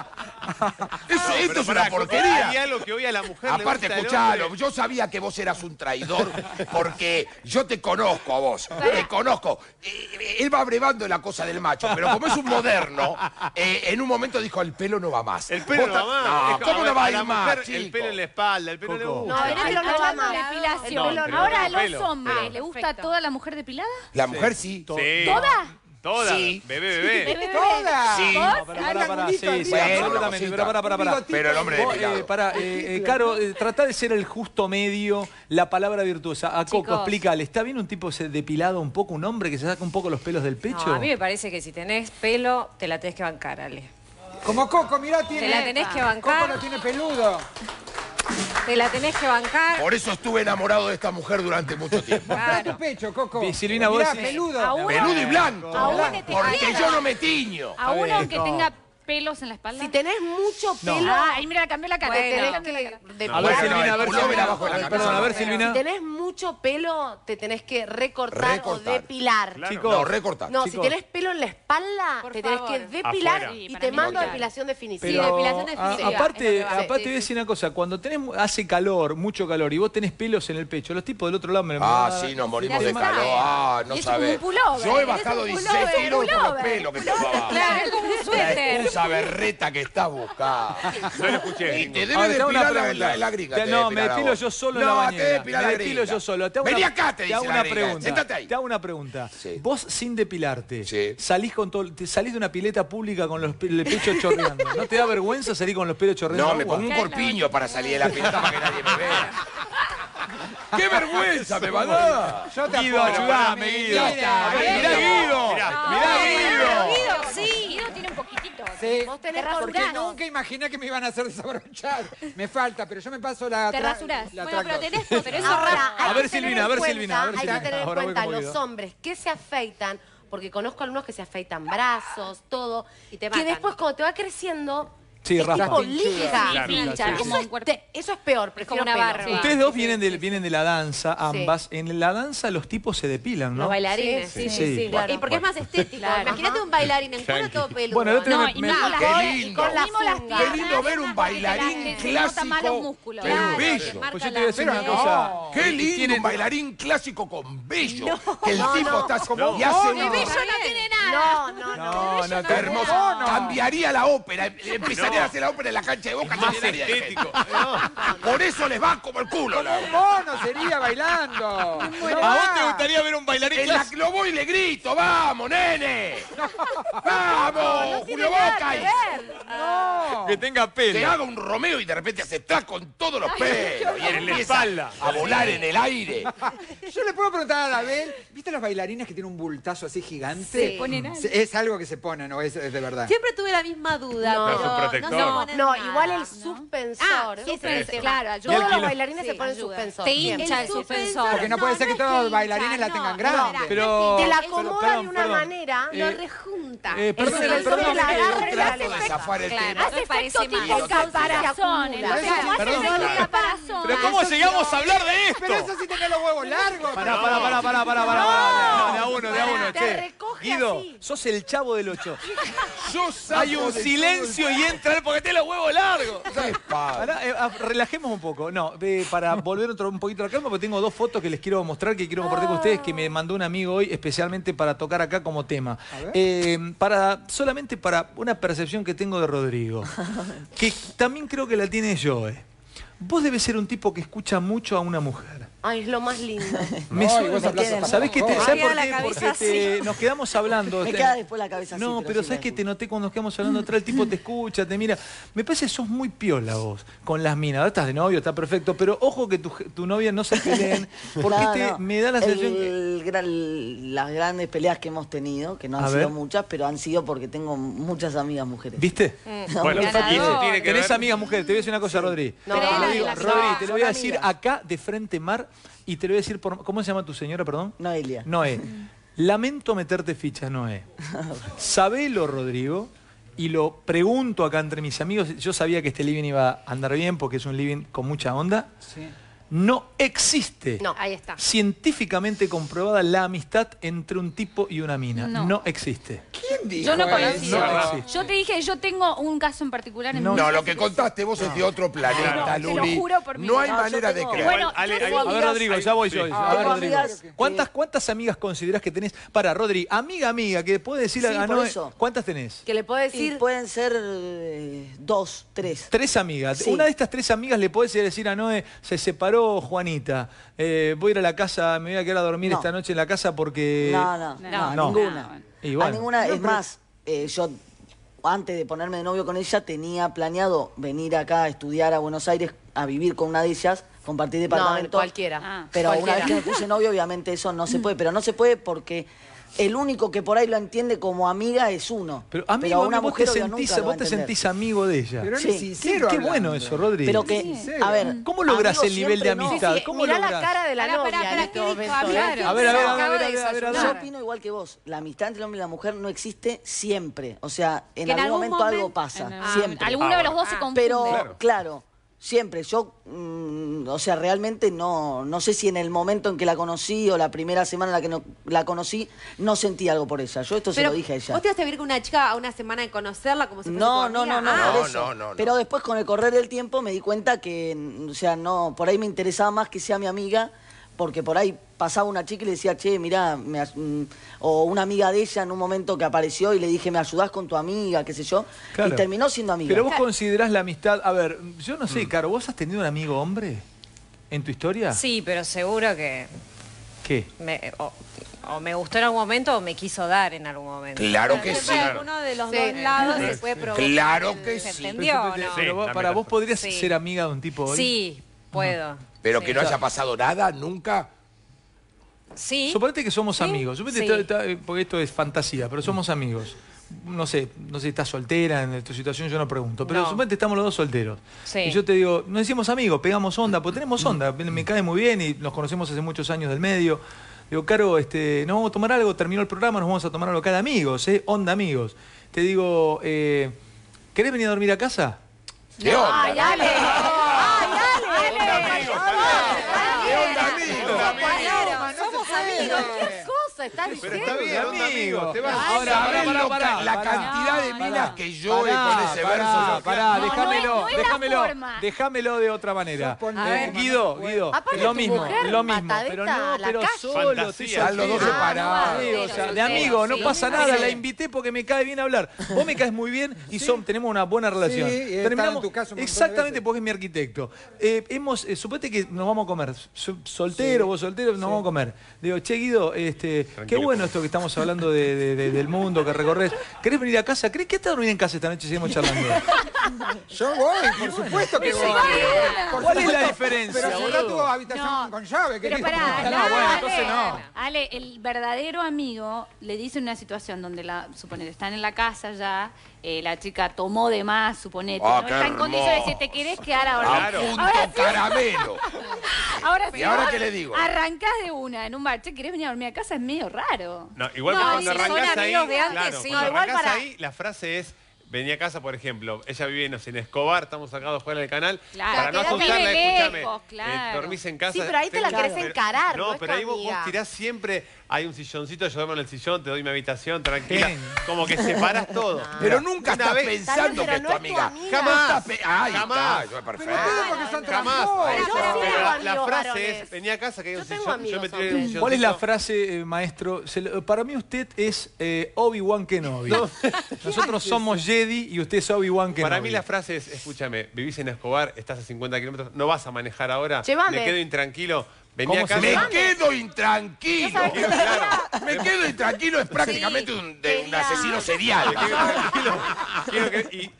Speaker 4: Eso, esto es una
Speaker 9: Hay
Speaker 4: porquería.
Speaker 9: algo que hoy a la mujer
Speaker 4: Aparte, escuchalo, yo sabía que vos eras un traidor porque yo te conozco a vos, te conozco. Eh, Él va abrevando la cosa del macho, pero como es un moderno, eh, en un momento dijo, el pelo no va más.
Speaker 9: El pelo no va más.
Speaker 4: No, ¿cómo no va a ir más,
Speaker 9: mujer, El pelo en la espalda, el pelo gusta.
Speaker 5: No,
Speaker 15: El
Speaker 5: el
Speaker 15: pelo no
Speaker 5: va más.
Speaker 15: depilación. Ahora a los hombres,
Speaker 5: Ah,
Speaker 15: ¿le gusta
Speaker 5: perfecto.
Speaker 15: toda la mujer depilada?
Speaker 4: La mujer sí.
Speaker 9: Sí.
Speaker 15: ¿Toda?
Speaker 9: Toda.
Speaker 4: Sí.
Speaker 9: Bebé, bebé.
Speaker 15: Bebé, bebé.
Speaker 2: ¡Toda!
Speaker 4: Sí.
Speaker 1: No, sí, sí,
Speaker 2: Bueno,
Speaker 1: absolutamente, pero pará, pará, pará.
Speaker 4: Pero el hombre depilado.
Speaker 1: eh, pará, eh, eh, Caro, eh, tratá de ser el justo medio, la palabra virtuosa. A Coco,
Speaker 12: Chicos.
Speaker 1: explícale, ¿está bien un tipo se- depilado un poco, un hombre que se saca un poco los pelos del pecho?
Speaker 12: No, a mí me parece que si tenés pelo, te la tenés que bancar, Ale.
Speaker 2: Como Coco, mirá, tiene...
Speaker 12: Te la tenés que
Speaker 2: Coco
Speaker 12: bancar.
Speaker 2: lo tiene peludo.
Speaker 12: Te la tenés que bancar.
Speaker 4: Por eso estuve enamorado de esta mujer durante mucho tiempo.
Speaker 2: Mostrá tu
Speaker 12: Claro.
Speaker 2: pecho, Coco.
Speaker 1: Y Silvina, vos
Speaker 2: Mirá,
Speaker 1: decís-
Speaker 2: peludo.
Speaker 15: A uno-
Speaker 4: Peludo y blanco.
Speaker 15: A uno que te
Speaker 4: Porque yo no me tiño.
Speaker 15: A uno que tenga pelos en la espalda.
Speaker 5: Si tenés mucho pelo,
Speaker 15: Ah, ahí mira, cambió la cara.
Speaker 5: te
Speaker 12: Bueno.
Speaker 5: tenés
Speaker 15: Cambió la
Speaker 5: que.
Speaker 1: A ver, Silvina, a ver,
Speaker 4: pullover
Speaker 1: Silvina.
Speaker 4: abajo de la
Speaker 1: Perdón, a ver,
Speaker 5: Si
Speaker 1: Silvina.
Speaker 5: tenés mucho pelo, te tenés que recortar,
Speaker 4: Recortar.
Speaker 5: o depilar.
Speaker 9: Claro.
Speaker 1: Chicos,
Speaker 4: No, recortar.
Speaker 5: No, si
Speaker 1: Chicos.
Speaker 5: tenés pelo en la espalda,
Speaker 12: Por
Speaker 5: te tenés
Speaker 12: favor.
Speaker 5: que depilar
Speaker 9: Afuera.
Speaker 5: y
Speaker 15: Sí, para
Speaker 5: te
Speaker 15: mí
Speaker 5: mando a depilación definitiva.
Speaker 1: Pero,
Speaker 3: depilación
Speaker 1: a-
Speaker 3: definitiva,
Speaker 1: aparte,
Speaker 3: es lo que va.
Speaker 1: aparte
Speaker 3: Sí,
Speaker 1: voy a
Speaker 3: sí,
Speaker 1: decir una cosa, cuando tenés, hace calor, mucho calor, y vos tenés pelos en el pecho, los tipos del otro lado me lo
Speaker 4: Ah, sí, nos morimos de calor. Ah, no
Speaker 15: Y es como
Speaker 4: sabés.
Speaker 15: un pullover,
Speaker 4: Yo he
Speaker 15: es
Speaker 4: bajado
Speaker 15: un
Speaker 4: 16
Speaker 15: pullover,
Speaker 4: kilos por los
Speaker 15: pullover.
Speaker 4: pelos que te llevaba.
Speaker 12: Claro, es como un suéter.
Speaker 4: Esa berreta que estás buscando.
Speaker 9: No lo escuché.
Speaker 4: Y te
Speaker 1: Ahora,
Speaker 4: debe
Speaker 1: te hago una
Speaker 4: depilar la,
Speaker 1: pregunta.
Speaker 4: la, la gringa.
Speaker 1: Te-
Speaker 4: te
Speaker 1: no, me
Speaker 4: depilar a
Speaker 1: depilo
Speaker 4: vos.
Speaker 1: yo solo en
Speaker 4: no,
Speaker 1: la bañera.
Speaker 4: te depila
Speaker 1: me
Speaker 4: la
Speaker 1: depilo
Speaker 4: gringa.
Speaker 1: yo solo. Te hago
Speaker 4: Vení
Speaker 1: una,
Speaker 4: acá, te
Speaker 1: te
Speaker 4: dice
Speaker 1: hago
Speaker 4: la
Speaker 1: una
Speaker 4: gringa.
Speaker 1: pregunta.
Speaker 4: Séntate ahí.
Speaker 1: Te hago una pregunta.
Speaker 4: Sí.
Speaker 1: Vos sin depilarte,
Speaker 4: Sí.
Speaker 1: salís con todo, te- salís de una pileta pública con los pe- el pecho chorreando. ¿No te da vergüenza salir con los pelos chorreando?
Speaker 4: No, me
Speaker 1: agua?
Speaker 4: pongo un corpiño para salir de la pileta para que nadie me vea. ¡Qué vergüenza me va a dar!
Speaker 2: Yo te
Speaker 1: Guido, ayudame,
Speaker 2: Mira,
Speaker 1: Guido.
Speaker 2: mira,
Speaker 1: A ver, mirá, Guido. Mirá, Guido.
Speaker 15: Guido, sí. Guido tiene un poquito.
Speaker 2: Sí,
Speaker 5: Vos tenés
Speaker 15: Te
Speaker 2: porque
Speaker 15: rasurás.
Speaker 2: nunca imaginé que me iban a hacer desabrochar. Me falta, pero yo me paso la...
Speaker 15: Te
Speaker 2: tra-
Speaker 15: rasurás.
Speaker 2: la
Speaker 3: Bueno, pero tenés.
Speaker 12: Pero eso
Speaker 5: Ahora, hay
Speaker 1: A ver,
Speaker 5: que tener
Speaker 1: Silvina, a
Speaker 5: en
Speaker 1: ver,
Speaker 5: cuenta-
Speaker 1: Silvina, a ver,
Speaker 5: Hay
Speaker 1: Silvina.
Speaker 5: que tener en
Speaker 1: Ahora voy
Speaker 5: cuenta los
Speaker 1: Guido.
Speaker 5: hombres que se afeitan, porque conozco algunos que se afeitan brazos, todo,
Speaker 3: Y te
Speaker 5: que
Speaker 3: matan.
Speaker 5: después cuando te va creciendo,
Speaker 1: Sí,
Speaker 5: es
Speaker 1: raspa.
Speaker 5: tipo lija.
Speaker 9: Claro,
Speaker 15: pincha,
Speaker 9: claro,
Speaker 15: como
Speaker 5: Eso es, te- eso es peor, prefiero
Speaker 12: una barba.
Speaker 5: Sí.
Speaker 1: Ustedes dos
Speaker 5: Sí,
Speaker 1: vienen,
Speaker 5: sí,
Speaker 1: de, vienen de la danza, ambas. En la danza los tipos se depilan, ¿no?
Speaker 3: Los bailarines,
Speaker 1: Sí,
Speaker 3: sí,
Speaker 1: sí,
Speaker 3: sí,
Speaker 1: sí.
Speaker 3: sí.
Speaker 5: Claro.
Speaker 3: Y porque es más estético.
Speaker 12: Claro.
Speaker 3: Imagínate un bailarín en cuero todo peludo.
Speaker 1: Bueno, el otro
Speaker 15: No,
Speaker 1: me-
Speaker 15: y
Speaker 1: me-
Speaker 4: Qué
Speaker 15: con-
Speaker 4: lindo.
Speaker 15: y con las.
Speaker 4: Qué lindo ver un bailarín
Speaker 15: más los
Speaker 4: clásico
Speaker 15: músculos.
Speaker 3: marca
Speaker 1: Pues yo te voy a decir una cosa.
Speaker 4: Qué lindo
Speaker 1: tiene-
Speaker 4: un bailarín clásico con vello. que el tipo está como
Speaker 9: No.
Speaker 4: y hace
Speaker 2: No,
Speaker 4: un-
Speaker 3: no tiene nada.
Speaker 5: No, no, no.
Speaker 4: Hermoso. Cambiaría la ópera. Empezaría a hacer la ópera en la cancha de Boca
Speaker 9: Más
Speaker 4: llenaría de
Speaker 9: estético.
Speaker 4: Por eso les va como el culo. la
Speaker 2: Un mono sería bailando.
Speaker 1: ¿A vos te gustaría ver un bailarín
Speaker 4: En la lo voy y le grito, ¡vamos, nene! ¡Vamos, Julio Boca!
Speaker 2: No.
Speaker 1: Que tenga
Speaker 4: Que
Speaker 1: pelo.
Speaker 4: haga un Romeo y de repente hace tras con todos los pelos y
Speaker 9: En la espalda.
Speaker 4: a volar en el aire.
Speaker 2: Yo le puedo preguntar a Abel, ¿viste los bailarines que tienen un bultazo así gigante?
Speaker 3: Sí.
Speaker 15: Se ponen algo.
Speaker 2: Es algo que se pone, ¿no? Es, es de verdad.
Speaker 3: Siempre tuve la misma duda,
Speaker 5: No.
Speaker 3: pero
Speaker 9: Pero
Speaker 3: no
Speaker 5: igual el
Speaker 3: ¿no?
Speaker 5: suspensor.
Speaker 3: Ah, sí,
Speaker 15: claro, ayuda.
Speaker 5: Todos los bailarines
Speaker 15: Sí,
Speaker 5: se ponen
Speaker 15: ayuda.
Speaker 5: suspensor.
Speaker 12: Te hincha el suspensor.
Speaker 2: Porque no puede ser que todos los bailarines la tengan grande.
Speaker 1: Pero-
Speaker 5: Te la
Speaker 1: pero-
Speaker 5: acomoda de una manera.
Speaker 3: Lo
Speaker 1: Eh,
Speaker 3: rejunta.
Speaker 1: eh,
Speaker 5: El
Speaker 1: perdón,
Speaker 5: suspensor
Speaker 1: perdón,
Speaker 5: la
Speaker 1: pero-
Speaker 5: agarra y la
Speaker 4: Trato
Speaker 5: hace
Speaker 15: efecto tipo caparazón.
Speaker 5: Pero.
Speaker 1: Pero ¿cómo llegamos a hablar de
Speaker 2: Pero
Speaker 1: esto?
Speaker 2: eso sí tenés los huevos largos.
Speaker 1: Pará, pará, pará, pará, pará, pará. De a uno, de a uno,
Speaker 5: Te
Speaker 1: che.
Speaker 5: recoge
Speaker 1: Guido, sos el chavo del 8.
Speaker 4: Yo saco
Speaker 1: Hay un silencio y entra porque tiene los huevos largos. eh, ah, relajemos un poco. No, eh, para volver otro, un poquito a la calma, porque tengo dos fotos que les quiero mostrar, que quiero compartir con ustedes, que me mandó un amigo hoy especialmente para tocar acá como tema. Eh, para, solamente para una percepción que tengo de Rodrigo, que también creo que la tiene Joe. Vos debes ser un tipo que escucha mucho a una mujer.
Speaker 5: Ay, es lo más lindo.
Speaker 1: Me
Speaker 2: No, hablás a
Speaker 1: ¿Sabés qué te,
Speaker 2: tampoco.
Speaker 1: ¿sabés
Speaker 12: Ay,
Speaker 1: por
Speaker 12: a la
Speaker 1: qué? Porque nos quedamos hablando.
Speaker 14: Me queda después la cabeza así,
Speaker 1: No,
Speaker 14: pero
Speaker 1: pero
Speaker 14: sí
Speaker 1: ¿sabes que te noté cuando nos quedamos hablando atrás? El tipo te escucha, te mira. Me parece que sos muy piola vos con las minas. Ahora estás de novio, está perfecto, pero ojo que tu, tu novia no se peleen. Porque
Speaker 14: No,
Speaker 1: te-
Speaker 14: no.
Speaker 1: me da la sensación que.
Speaker 14: El gran- las grandes peleas que hemos tenido, que no han
Speaker 1: A
Speaker 14: sido
Speaker 1: ver.
Speaker 14: muchas, pero han sido porque tengo muchas amigas mujeres.
Speaker 1: ¿Viste?
Speaker 9: Bueno, y eso tiene que
Speaker 1: Tenés
Speaker 9: ver...
Speaker 1: amigas mujeres, te voy a decir una cosa, Rodri. Rodri, te lo voy a decir acá de frente mar y te lo voy a decir por. ¿Cómo se llama tu señora, perdón?
Speaker 14: Noelia.
Speaker 1: Noé. Lamento meterte fichas, Noé. Sabelo, Rodrigo, y lo pregunto acá entre mis amigos. Yo sabía que este living iba a andar bien porque es un living con mucha onda. No existe
Speaker 5: No.
Speaker 3: Ahí está.
Speaker 1: científicamente comprobada la amistad entre un tipo y una mina. No,
Speaker 15: No.
Speaker 1: existe.
Speaker 2: ¿Quién dijo
Speaker 15: Yo no
Speaker 2: eso?
Speaker 15: conocí.
Speaker 1: No.
Speaker 15: Yo te dije, yo tengo un caso en particular en
Speaker 1: No,
Speaker 15: mi
Speaker 4: No, lo que contaste vos es de otro planeta.
Speaker 15: Te lo
Speaker 4: Luli.
Speaker 15: juro por mi
Speaker 4: No hay manera de creer.
Speaker 15: Bueno,
Speaker 9: Ale,
Speaker 1: A ver, Rodrigo, ya voy yo.
Speaker 9: Sí.
Speaker 1: A ver, Rodrigo. ¿Cuántas, ¿Cuántas amigas considerás que tenés? Para, Rodri, amiga, amiga, que puede decirle
Speaker 14: Sí,
Speaker 1: a
Speaker 14: por
Speaker 1: Noé.
Speaker 14: eso.
Speaker 1: ¿Cuántas tenés?
Speaker 5: Que le puedo
Speaker 14: Y
Speaker 5: decir.
Speaker 14: pueden ser eh, dos, tres.
Speaker 1: Tres amigas.
Speaker 14: Sí.
Speaker 1: Una de estas tres amigas le podés decir a Noé, se separó Juanita. eh, voy a ir a la casa, me voy a quedar a dormir
Speaker 14: No.
Speaker 1: esta noche en la casa porque.
Speaker 14: No, no,
Speaker 15: No,
Speaker 14: no,
Speaker 1: no.
Speaker 14: ninguna.
Speaker 1: Y bueno.
Speaker 14: A ninguna,
Speaker 1: No,
Speaker 14: es
Speaker 1: pero-
Speaker 14: más, eh, yo antes de ponerme de novio con ella tenía planeado venir acá a estudiar a Buenos Aires, a vivir con una de ellas, compartir
Speaker 5: No,
Speaker 14: departamento.
Speaker 5: cualquiera.
Speaker 15: Ah.
Speaker 14: Pero una
Speaker 5: Cualquiera.
Speaker 14: vez que me puse novio, obviamente eso no se puede. Pero no se puede porque el único que por ahí lo entiende como amiga es uno.
Speaker 1: Pero amigo,
Speaker 14: a una
Speaker 1: vos,
Speaker 14: mujer
Speaker 1: te
Speaker 14: obvio,
Speaker 1: sentís, vos te sentís amigo de ella.
Speaker 2: Pero
Speaker 14: Sí.
Speaker 2: es
Speaker 1: Qué,
Speaker 2: sincero
Speaker 1: qué
Speaker 2: hablando.
Speaker 1: bueno eso, Rodri.
Speaker 14: Pero que, a ver.
Speaker 1: ¿Cómo lográs el nivel de
Speaker 14: no.
Speaker 1: amistad?
Speaker 5: Sí,
Speaker 1: ¿Cómo
Speaker 5: mirá
Speaker 1: lográs?
Speaker 5: la cara de la novia.
Speaker 1: A ver, a ver, a ver, a ver.
Speaker 14: Yo opino igual que vos. La amistad entre el hombre y la mujer no existe siempre. O sea, en, algún, momento algo pasa. Siempre.
Speaker 15: Alguno de los dos se
Speaker 12: Ah.
Speaker 15: confunde.
Speaker 14: Pero,
Speaker 9: Claro.
Speaker 14: Siempre. Yo, mm, o sea, realmente no, no sé si en el momento en que la conocí o la primera semana en la que no, la conocí, no sentí algo por ella. Yo esto se
Speaker 3: Pero,
Speaker 14: lo dije a ella.
Speaker 3: ¿Vos te ibas a vivir con una chica a una semana de conocerla como si fuese
Speaker 14: No,
Speaker 3: tu
Speaker 14: no,
Speaker 3: amiga?
Speaker 14: no, no,
Speaker 3: Ah,
Speaker 4: No, no, no, no.
Speaker 14: Pero después con el correr del tiempo me di cuenta que, mm, o sea, no, por ahí me interesaba más que sea mi amiga, porque por ahí pasaba una chica y le decía, che, mirá, me mm", o una amiga de ella en un momento que apareció y le dije, ¿me ayudás con tu amiga? qué sé yo.
Speaker 1: Claro.
Speaker 14: Y terminó siendo amiga.
Speaker 1: Pero vos considerás la amistad. A ver, yo no
Speaker 14: Mm.
Speaker 1: sé, Caro, ¿vos has tenido un amigo hombre en tu historia?
Speaker 12: Sí, pero seguro que
Speaker 1: ¿Qué?
Speaker 12: me, o, o me gustó en algún momento o me quiso dar en algún momento.
Speaker 4: Claro que sí.
Speaker 3: Alguno de los
Speaker 5: Sí.
Speaker 3: dos lados se puede provocar.
Speaker 4: Claro
Speaker 3: el-
Speaker 4: que
Speaker 12: ¿Se
Speaker 4: sí.
Speaker 12: entendió o no?
Speaker 1: Pero para vos podrías
Speaker 12: Sí.
Speaker 1: ser amiga de un tipo hoy.
Speaker 12: Sí, puedo.
Speaker 4: Pero
Speaker 12: Sí.
Speaker 4: que no haya pasado nada nunca.
Speaker 12: Sí.
Speaker 1: Suponete que somos
Speaker 12: Sí,
Speaker 1: amigos. Suponete
Speaker 12: sí.
Speaker 1: está- está- porque esto es fantasía, pero somos amigos. No sé, no sé si estás soltera en tu situación, yo no pregunto. Pero
Speaker 12: No.
Speaker 1: suponete estamos los dos solteros.
Speaker 12: Sí.
Speaker 1: Y yo te digo, no decimos amigos, pegamos onda, pues tenemos onda. Me cae muy bien y nos conocemos hace muchos años del medio. Digo, Caro, este, nos vamos a tomar algo, terminó el programa, nos vamos a tomar algo cada amigos, ¿eh? Onda amigos. Te digo, eh, ¿querés venir a dormir a casa?
Speaker 4: ¿Qué onda?
Speaker 5: ¡Ay, Ale! ¡Ay, Ale! Está
Speaker 9: Pero
Speaker 5: diciendo.
Speaker 9: está bien, onda amigo, te vas.
Speaker 1: Ahora,
Speaker 4: ¿Sabés
Speaker 1: pará, pará,
Speaker 4: la
Speaker 1: pará.
Speaker 4: cantidad de minas que yo he
Speaker 1: Pará,
Speaker 4: con ese verso?
Speaker 1: Pará,
Speaker 15: No, no
Speaker 1: déjamelo,
Speaker 15: es- no es la
Speaker 1: déjamelo, déjamelo de otra manera. Eh,
Speaker 2: ver.
Speaker 1: Guido, Guido, lo mismo, lo mismo, pero no, pero solo.
Speaker 4: Están los dos
Speaker 1: soltero.
Speaker 4: separados.
Speaker 1: De amigo, no pasa nada, la invité porque me cae bien hablar. Vos me caes muy bien y son, tenemos una buena relación.
Speaker 2: Montón de
Speaker 1: exactamente porque es mi arquitecto. Eh, hemos, eh, suponete que nos vamos a comer, So- soltero, vos soltero, nos vamos a comer. Digo, che Guido, este, qué bueno esto que estamos hablando de- de- de- del mundo que recorres. ¿Querés venir a casa? ¿Crees que estás dormir en casa esta noche? Seguimos charlando.
Speaker 2: Yo voy, por supuesto que voy. Por
Speaker 1: ¿Cuál es la diferencia,
Speaker 2: Pero
Speaker 1: boludo?
Speaker 2: tu habitación
Speaker 15: No,
Speaker 2: con llave,
Speaker 15: Pero
Speaker 2: querido.
Speaker 15: pará,
Speaker 1: No,
Speaker 15: no,
Speaker 1: bueno,
Speaker 15: Ale,
Speaker 1: entonces no.
Speaker 15: Ale, el verdadero amigo le dice una situación donde la, suponete, están en la casa ya, eh, la chica tomó de más, suponete,
Speaker 4: Ah,
Speaker 15: no
Speaker 4: qué
Speaker 15: está en condiciones de decir. ¿te querés quedar ahora?
Speaker 4: A punto
Speaker 15: Ahora sí,
Speaker 4: caramelo.
Speaker 15: ahora
Speaker 4: ¿Y
Speaker 15: sí,
Speaker 4: ahora
Speaker 15: vos
Speaker 4: qué le digo?
Speaker 15: Arrancás de una en un bar, che, ¿querés venir a dormir a casa? Es medio raro.
Speaker 9: No, igual
Speaker 5: No,
Speaker 9: que cuando arrancás ahí,
Speaker 12: amigos de antes,
Speaker 9: claro,
Speaker 12: sí.
Speaker 9: cuando
Speaker 5: No, igual
Speaker 9: arrancás
Speaker 5: para-
Speaker 9: ahí, la frase es, venía a casa, por ejemplo, ella vive no sé, en Escobar, estamos acá fuera del canal,
Speaker 15: Claro,
Speaker 9: para no asustarla, escúchame,
Speaker 15: claro.
Speaker 9: eh, dormís en casa.
Speaker 5: Sí, pero ahí te la querés
Speaker 9: pero-
Speaker 5: encarar, no
Speaker 9: pero ahí vos, vos tirás siempre, hay un silloncito, yo duermo en el sillón, te doy mi habitación, tranquila, como que separás todo.
Speaker 4: Pero nunca
Speaker 9: Una
Speaker 4: estás
Speaker 9: vez-
Speaker 4: pensando que es tu amiga. Jamás. Ahí
Speaker 9: Jamás.
Speaker 4: está, yo-
Speaker 2: Pero
Speaker 4: perfecto.
Speaker 9: Jamás. Pero la, frase es, venía a casa que hay un sillón, yo me tiré en un
Speaker 5: hombres.
Speaker 1: ¿Cuál es la frase, eh, maestro? Para mí usted es eh, Obi-Wan Kenobi. Nosotros somos Jedi y usted es Obi-Wan Kenobi.
Speaker 9: Para mí la frase es, escúchame, vivís en Escobar, estás a 50 kilómetros, no vas a manejar ahora,
Speaker 5: Llévame.
Speaker 9: me quedo intranquilo, vení
Speaker 1: ¿Cómo
Speaker 9: a
Speaker 1: se
Speaker 9: casa.
Speaker 4: Me quedo intranquilo.
Speaker 5: ¿No qué?
Speaker 4: Me quedo intranquilo es prácticamente un, de un asesino serial.
Speaker 9: Quiero que- y, y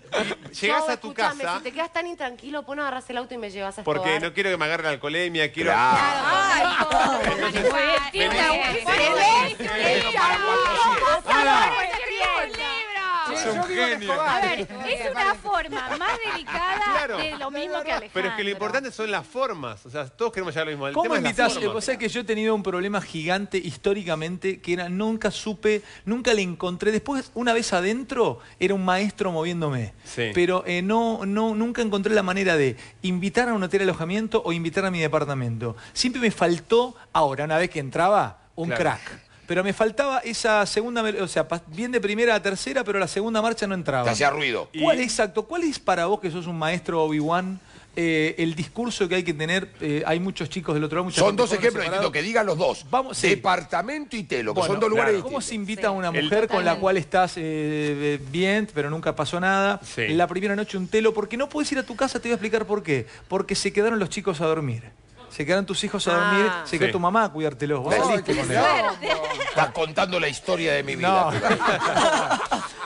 Speaker 9: llegás
Speaker 5: No,
Speaker 9: a tu
Speaker 5: escúchame,
Speaker 9: casa
Speaker 5: Si te quedas tan intranquilo, pues no agarras el auto y me llevas a
Speaker 9: porque
Speaker 5: Escobar.
Speaker 9: no quiero que me agarre la alcoholemia, quiero...
Speaker 4: Claro.
Speaker 15: Ay, pobre,
Speaker 1: Es
Speaker 2: Yo
Speaker 1: un
Speaker 2: vivo en
Speaker 1: genio.
Speaker 2: Escobar.
Speaker 15: A ver, es una forma más delicada
Speaker 9: Claro.
Speaker 15: de lo mismo que Alejandro.
Speaker 9: Pero es que lo importante son las formas, o sea, todos queremos llegar a lo mismo. El
Speaker 1: ¿Cómo
Speaker 9: tema es la
Speaker 1: invitas?
Speaker 9: forma.
Speaker 1: Vos sabés que yo he tenido un problema gigante históricamente que era nunca supe, nunca le encontré. Después, una vez adentro, era un maestro moviéndome.
Speaker 9: Sí.
Speaker 1: Pero eh, no, no, nunca encontré la manera de invitar a un hotel de alojamiento o invitar a mi departamento. Siempre me faltó, ahora, una vez que entraba, un
Speaker 9: Claro.
Speaker 1: crack. Pero me faltaba esa segunda, o sea, bien de primera a tercera, pero la segunda marcha no entraba.
Speaker 4: Te hacía ruido.
Speaker 1: ¿Cuál, exacto, ¿Cuál es para vos, que sos un maestro Obi-Wan, eh, el discurso que hay que tener? Eh, hay muchos chicos del otro lado,
Speaker 4: Son dos ejemplos distintos, que digan los dos.
Speaker 1: Vamos, sí.
Speaker 4: Departamento y telo, que
Speaker 1: Bueno,
Speaker 4: son dos lugares
Speaker 1: claro. ¿Cómo se invita a una
Speaker 9: El-
Speaker 1: mujer con la cual estás eh, bien, pero nunca pasó nada?
Speaker 9: Sí.
Speaker 1: La primera noche un telo, porque no puedes ir a tu casa, te voy a explicar por qué. Porque se quedaron los chicos a dormir. Se quedaron tus hijos a dormir,
Speaker 5: Ah.
Speaker 1: se quedó
Speaker 9: Sí.
Speaker 1: tu mamá a cuidártelos. Vos
Speaker 4: Ay,
Speaker 1: saliste
Speaker 4: qué
Speaker 1: con él.
Speaker 4: Estás contando la historia de mi
Speaker 1: No.
Speaker 4: vida.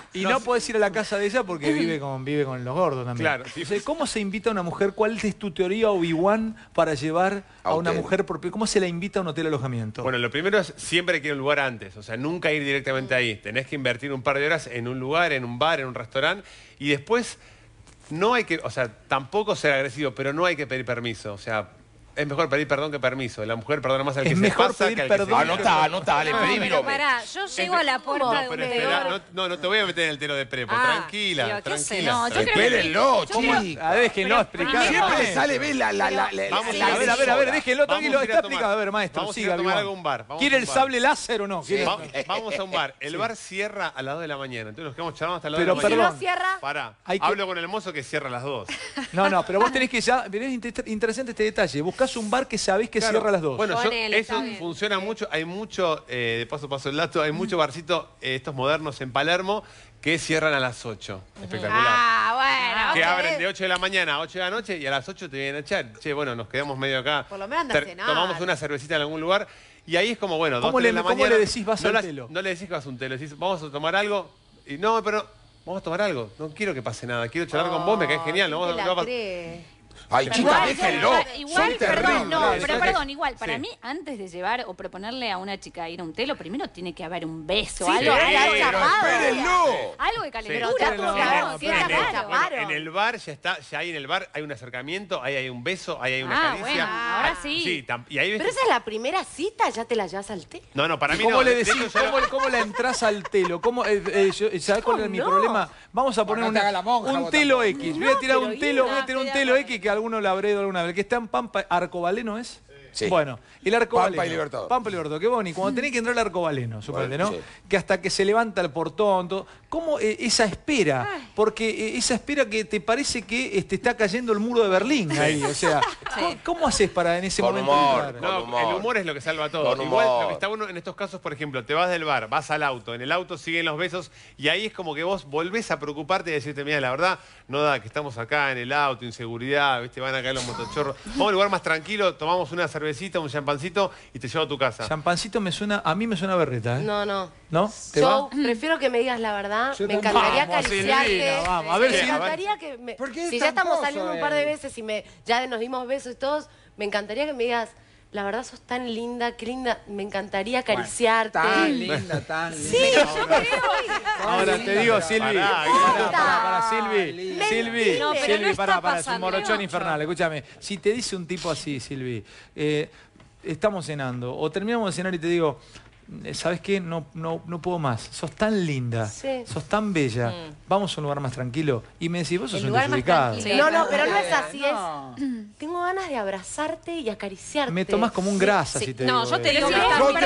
Speaker 1: y no, podés ir a la casa de ella porque vive con, vive con los gordos también.
Speaker 9: Claro, sí.
Speaker 1: O sea, ¿Cómo se invita a una mujer? ¿Cuál es tu teoría Obi-Wan para llevar a,
Speaker 4: A
Speaker 1: una
Speaker 4: hotel.
Speaker 1: mujer? Por, ¿Cómo se la invita a un hotel alojamiento?
Speaker 9: Bueno, lo primero es siempre hay que ir a un lugar antes, o sea, nunca ir directamente ahí. Tenés que invertir un par de horas en un lugar, en un bar, en un restaurante, y después no hay que, o sea, tampoco ser agresivo, pero no hay que pedir permiso, o sea, es mejor pedir perdón que permiso. La mujer perdona más al
Speaker 1: Es
Speaker 9: que
Speaker 1: mejor
Speaker 9: se pasa
Speaker 1: pedir
Speaker 9: que al que se
Speaker 1: perdón.
Speaker 4: Anotá, anotá, le pedí mi
Speaker 12: Pero
Speaker 4: nombre.
Speaker 12: pará, yo llego a la puerta
Speaker 9: No,
Speaker 12: de
Speaker 9: pero
Speaker 12: un
Speaker 9: no, no, no te voy a meter en el telo de prepo,
Speaker 12: Ah,
Speaker 9: tranquila,
Speaker 12: digo, ¿qué sé?
Speaker 9: tranquila.
Speaker 15: No, yo creo que-
Speaker 4: Espérenlo,
Speaker 15: yo creo-
Speaker 4: chicos.
Speaker 1: A ver, déjenlo explicar.
Speaker 4: Siempre sale, la, la, la, la,
Speaker 9: Vamos
Speaker 4: la
Speaker 1: A ver, a ver, a ver, déjenlo tranquilo.
Speaker 9: Vamos a ir a
Speaker 1: Está
Speaker 9: tomar-
Speaker 1: explicado. A ver, maestro,
Speaker 9: vamos a ir
Speaker 1: siga,
Speaker 9: a tomar
Speaker 1: Obi-Wan.
Speaker 9: algo a un bar, vamos
Speaker 1: ¿Quiere
Speaker 9: a
Speaker 1: el
Speaker 9: bar.
Speaker 1: sable láser o no? ¿Quiere-
Speaker 9: Va- vamos a un bar. El bar cierra a las 2 de la mañana. Entonces nos quedamos charlando hasta las 2
Speaker 1: Pero
Speaker 9: de la
Speaker 1: perdón.
Speaker 9: mañana.
Speaker 5: Si no cierra,
Speaker 9: Pará.
Speaker 1: Hay que-
Speaker 9: Hablo con el mozo que cierra a las 2.
Speaker 1: No, no, pero vos tenés que ya. Pero es inter- interesante este detalle. Buscás un bar que sabés que cierra a las dos.
Speaker 9: Bueno, yo- eso funciona mucho. Hay mucho, eh, de paso paso el dato, hay mucho barcito, eh, estos modernos en Palermo, que cierran a las 8. Espectacular.
Speaker 5: Ah, bueno.
Speaker 9: que abren de 8 de la mañana a 8 de la noche y a las 8 te vienen a echar. Che, bueno, nos quedamos medio acá.
Speaker 5: Por lo menos anda a
Speaker 9: Ter-
Speaker 5: cenar.
Speaker 9: Tomamos una cervecita en algún lugar y ahí es como, bueno,
Speaker 1: ¿Cómo
Speaker 9: 2
Speaker 1: le-
Speaker 9: de la
Speaker 1: cómo
Speaker 9: mañana.
Speaker 1: le decís vas
Speaker 9: no
Speaker 1: al
Speaker 9: las-
Speaker 1: telo?
Speaker 9: No le decís que vas a un telo, decís, vamos a tomar algo. Y no, pero vamos a tomar algo. No quiero que pase nada. Quiero charlar con vos, me caes genial. No,
Speaker 5: ¿Quién
Speaker 9: vamos a-
Speaker 5: la cree?
Speaker 4: Ay,
Speaker 15: igual,
Speaker 4: déjenlo.
Speaker 15: igual, perdón, no, pero
Speaker 9: que-
Speaker 15: perdón, igual, para
Speaker 9: sí.
Speaker 15: mí, antes de llevar o proponerle a una chica ir a un telo, primero tiene que haber un beso,
Speaker 5: Sí,
Speaker 15: algo,
Speaker 5: pero
Speaker 15: algo,
Speaker 4: Pero
Speaker 5: chapado.
Speaker 4: espérenlo.
Speaker 15: algo de calentura.
Speaker 5: que.
Speaker 9: En el bar ya está, ya hay en el bar hay un acercamiento, ahí hay un beso, ahí hay una
Speaker 15: Ah,
Speaker 9: caricia.
Speaker 15: bueno, ahora sí.
Speaker 9: Sí, tam- y ahí ves
Speaker 5: Pero esa es la primera cita, ya te la llevas al té.
Speaker 9: No, no, para mí
Speaker 1: ¿Cómo
Speaker 9: no.
Speaker 1: le
Speaker 9: de- de
Speaker 1: decís? ¿Cómo, cómo la entras al telo? ¿Cómo, eh, eh, yo- ¿Sabés cuál es mi problema? Vamos a poner un telo. X. Voy a tirar un telo, voy a tirar un
Speaker 5: te
Speaker 1: telo X que alguno la habré dado alguna vez. El que está en Pampa, Arcobaleno es.
Speaker 4: Sí.
Speaker 1: Bueno, el
Speaker 4: Pampa
Speaker 1: arcobaleno.
Speaker 4: y Libertador.
Speaker 1: Pampa y Libertador, qué bonito. Cuando tenés que entrar al arcobaleno, suponete, ¿no?
Speaker 4: sí.
Speaker 1: Que hasta que se levanta el portón, todo. ¿Cómo eh, esa espera? Porque eh, esa espera que te parece que este, está cayendo el muro de Berlín ahí, o sea, ¿cómo, cómo haces para en ese
Speaker 4: Con
Speaker 1: momento
Speaker 4: humor,
Speaker 1: entrar?
Speaker 4: con
Speaker 9: No,
Speaker 4: humor.
Speaker 9: el humor es lo que salva todo.
Speaker 4: Con
Speaker 9: Igual
Speaker 4: humor.
Speaker 9: lo que está uno en estos casos, por ejemplo, te vas del bar, vas al auto, en el auto siguen los besos y ahí es como que vos volvés a preocuparte y decirte, mira, la verdad, no da que estamos acá en el auto, inseguridad, ¿viste? van a caer los motochorros. Vamos a un lugar más tranquilo, tomamos una cervecita, un champancito y te llevo a tu casa.
Speaker 1: Champancito me suena, a mí me suena berreta, ¿eh?
Speaker 5: No, no.
Speaker 1: ¿No? ¿Te
Speaker 5: Yo
Speaker 1: va?
Speaker 5: prefiero que me digas la verdad.
Speaker 2: Yo
Speaker 5: me encantaría
Speaker 1: Vamos,
Speaker 5: acariciarte.
Speaker 1: Silvina, vamos. A ver
Speaker 5: me
Speaker 1: si-
Speaker 5: encantaría que me-
Speaker 2: ¿Por qué es
Speaker 5: si ya estamos saliendo un par de
Speaker 2: él?
Speaker 5: veces y me ya nos dimos besos y todos, me encantaría que me digas, la verdad sos tan linda, qué linda, me encantaría acariciarte.
Speaker 2: Tan linda, tan linda.
Speaker 5: Sí, yo creo.
Speaker 1: Ahora te digo, Silvi.
Speaker 9: Pará,
Speaker 1: Pará, pará, pará, Silvi. Silvi,
Speaker 5: No,
Speaker 12: pero
Speaker 1: Silvi,
Speaker 12: no
Speaker 1: pará,
Speaker 12: está
Speaker 1: pará, es un
Speaker 12: pasando
Speaker 1: morochón infernal. Escúchame, si te dice un tipo así, Silvi, eh, estamos cenando, o terminamos de cenar y te digo, ¿sabes qué? No, no, no puedo más. Sos tan linda,
Speaker 5: Sí.
Speaker 1: sos tan bella. Vamos a un lugar más tranquilo. Y me decís, vos sos
Speaker 3: El
Speaker 1: un
Speaker 3: lugar más
Speaker 1: desubicado.
Speaker 3: tranquilo.
Speaker 5: No, no, pero no es así,
Speaker 2: No.
Speaker 5: es. Tengo ganas de abrazarte y acariciarte.
Speaker 1: Me tomás como un grasa,
Speaker 12: Sí.
Speaker 1: si te
Speaker 12: No,
Speaker 1: digo.
Speaker 12: yo te digo
Speaker 5: Yo
Speaker 4: tengo una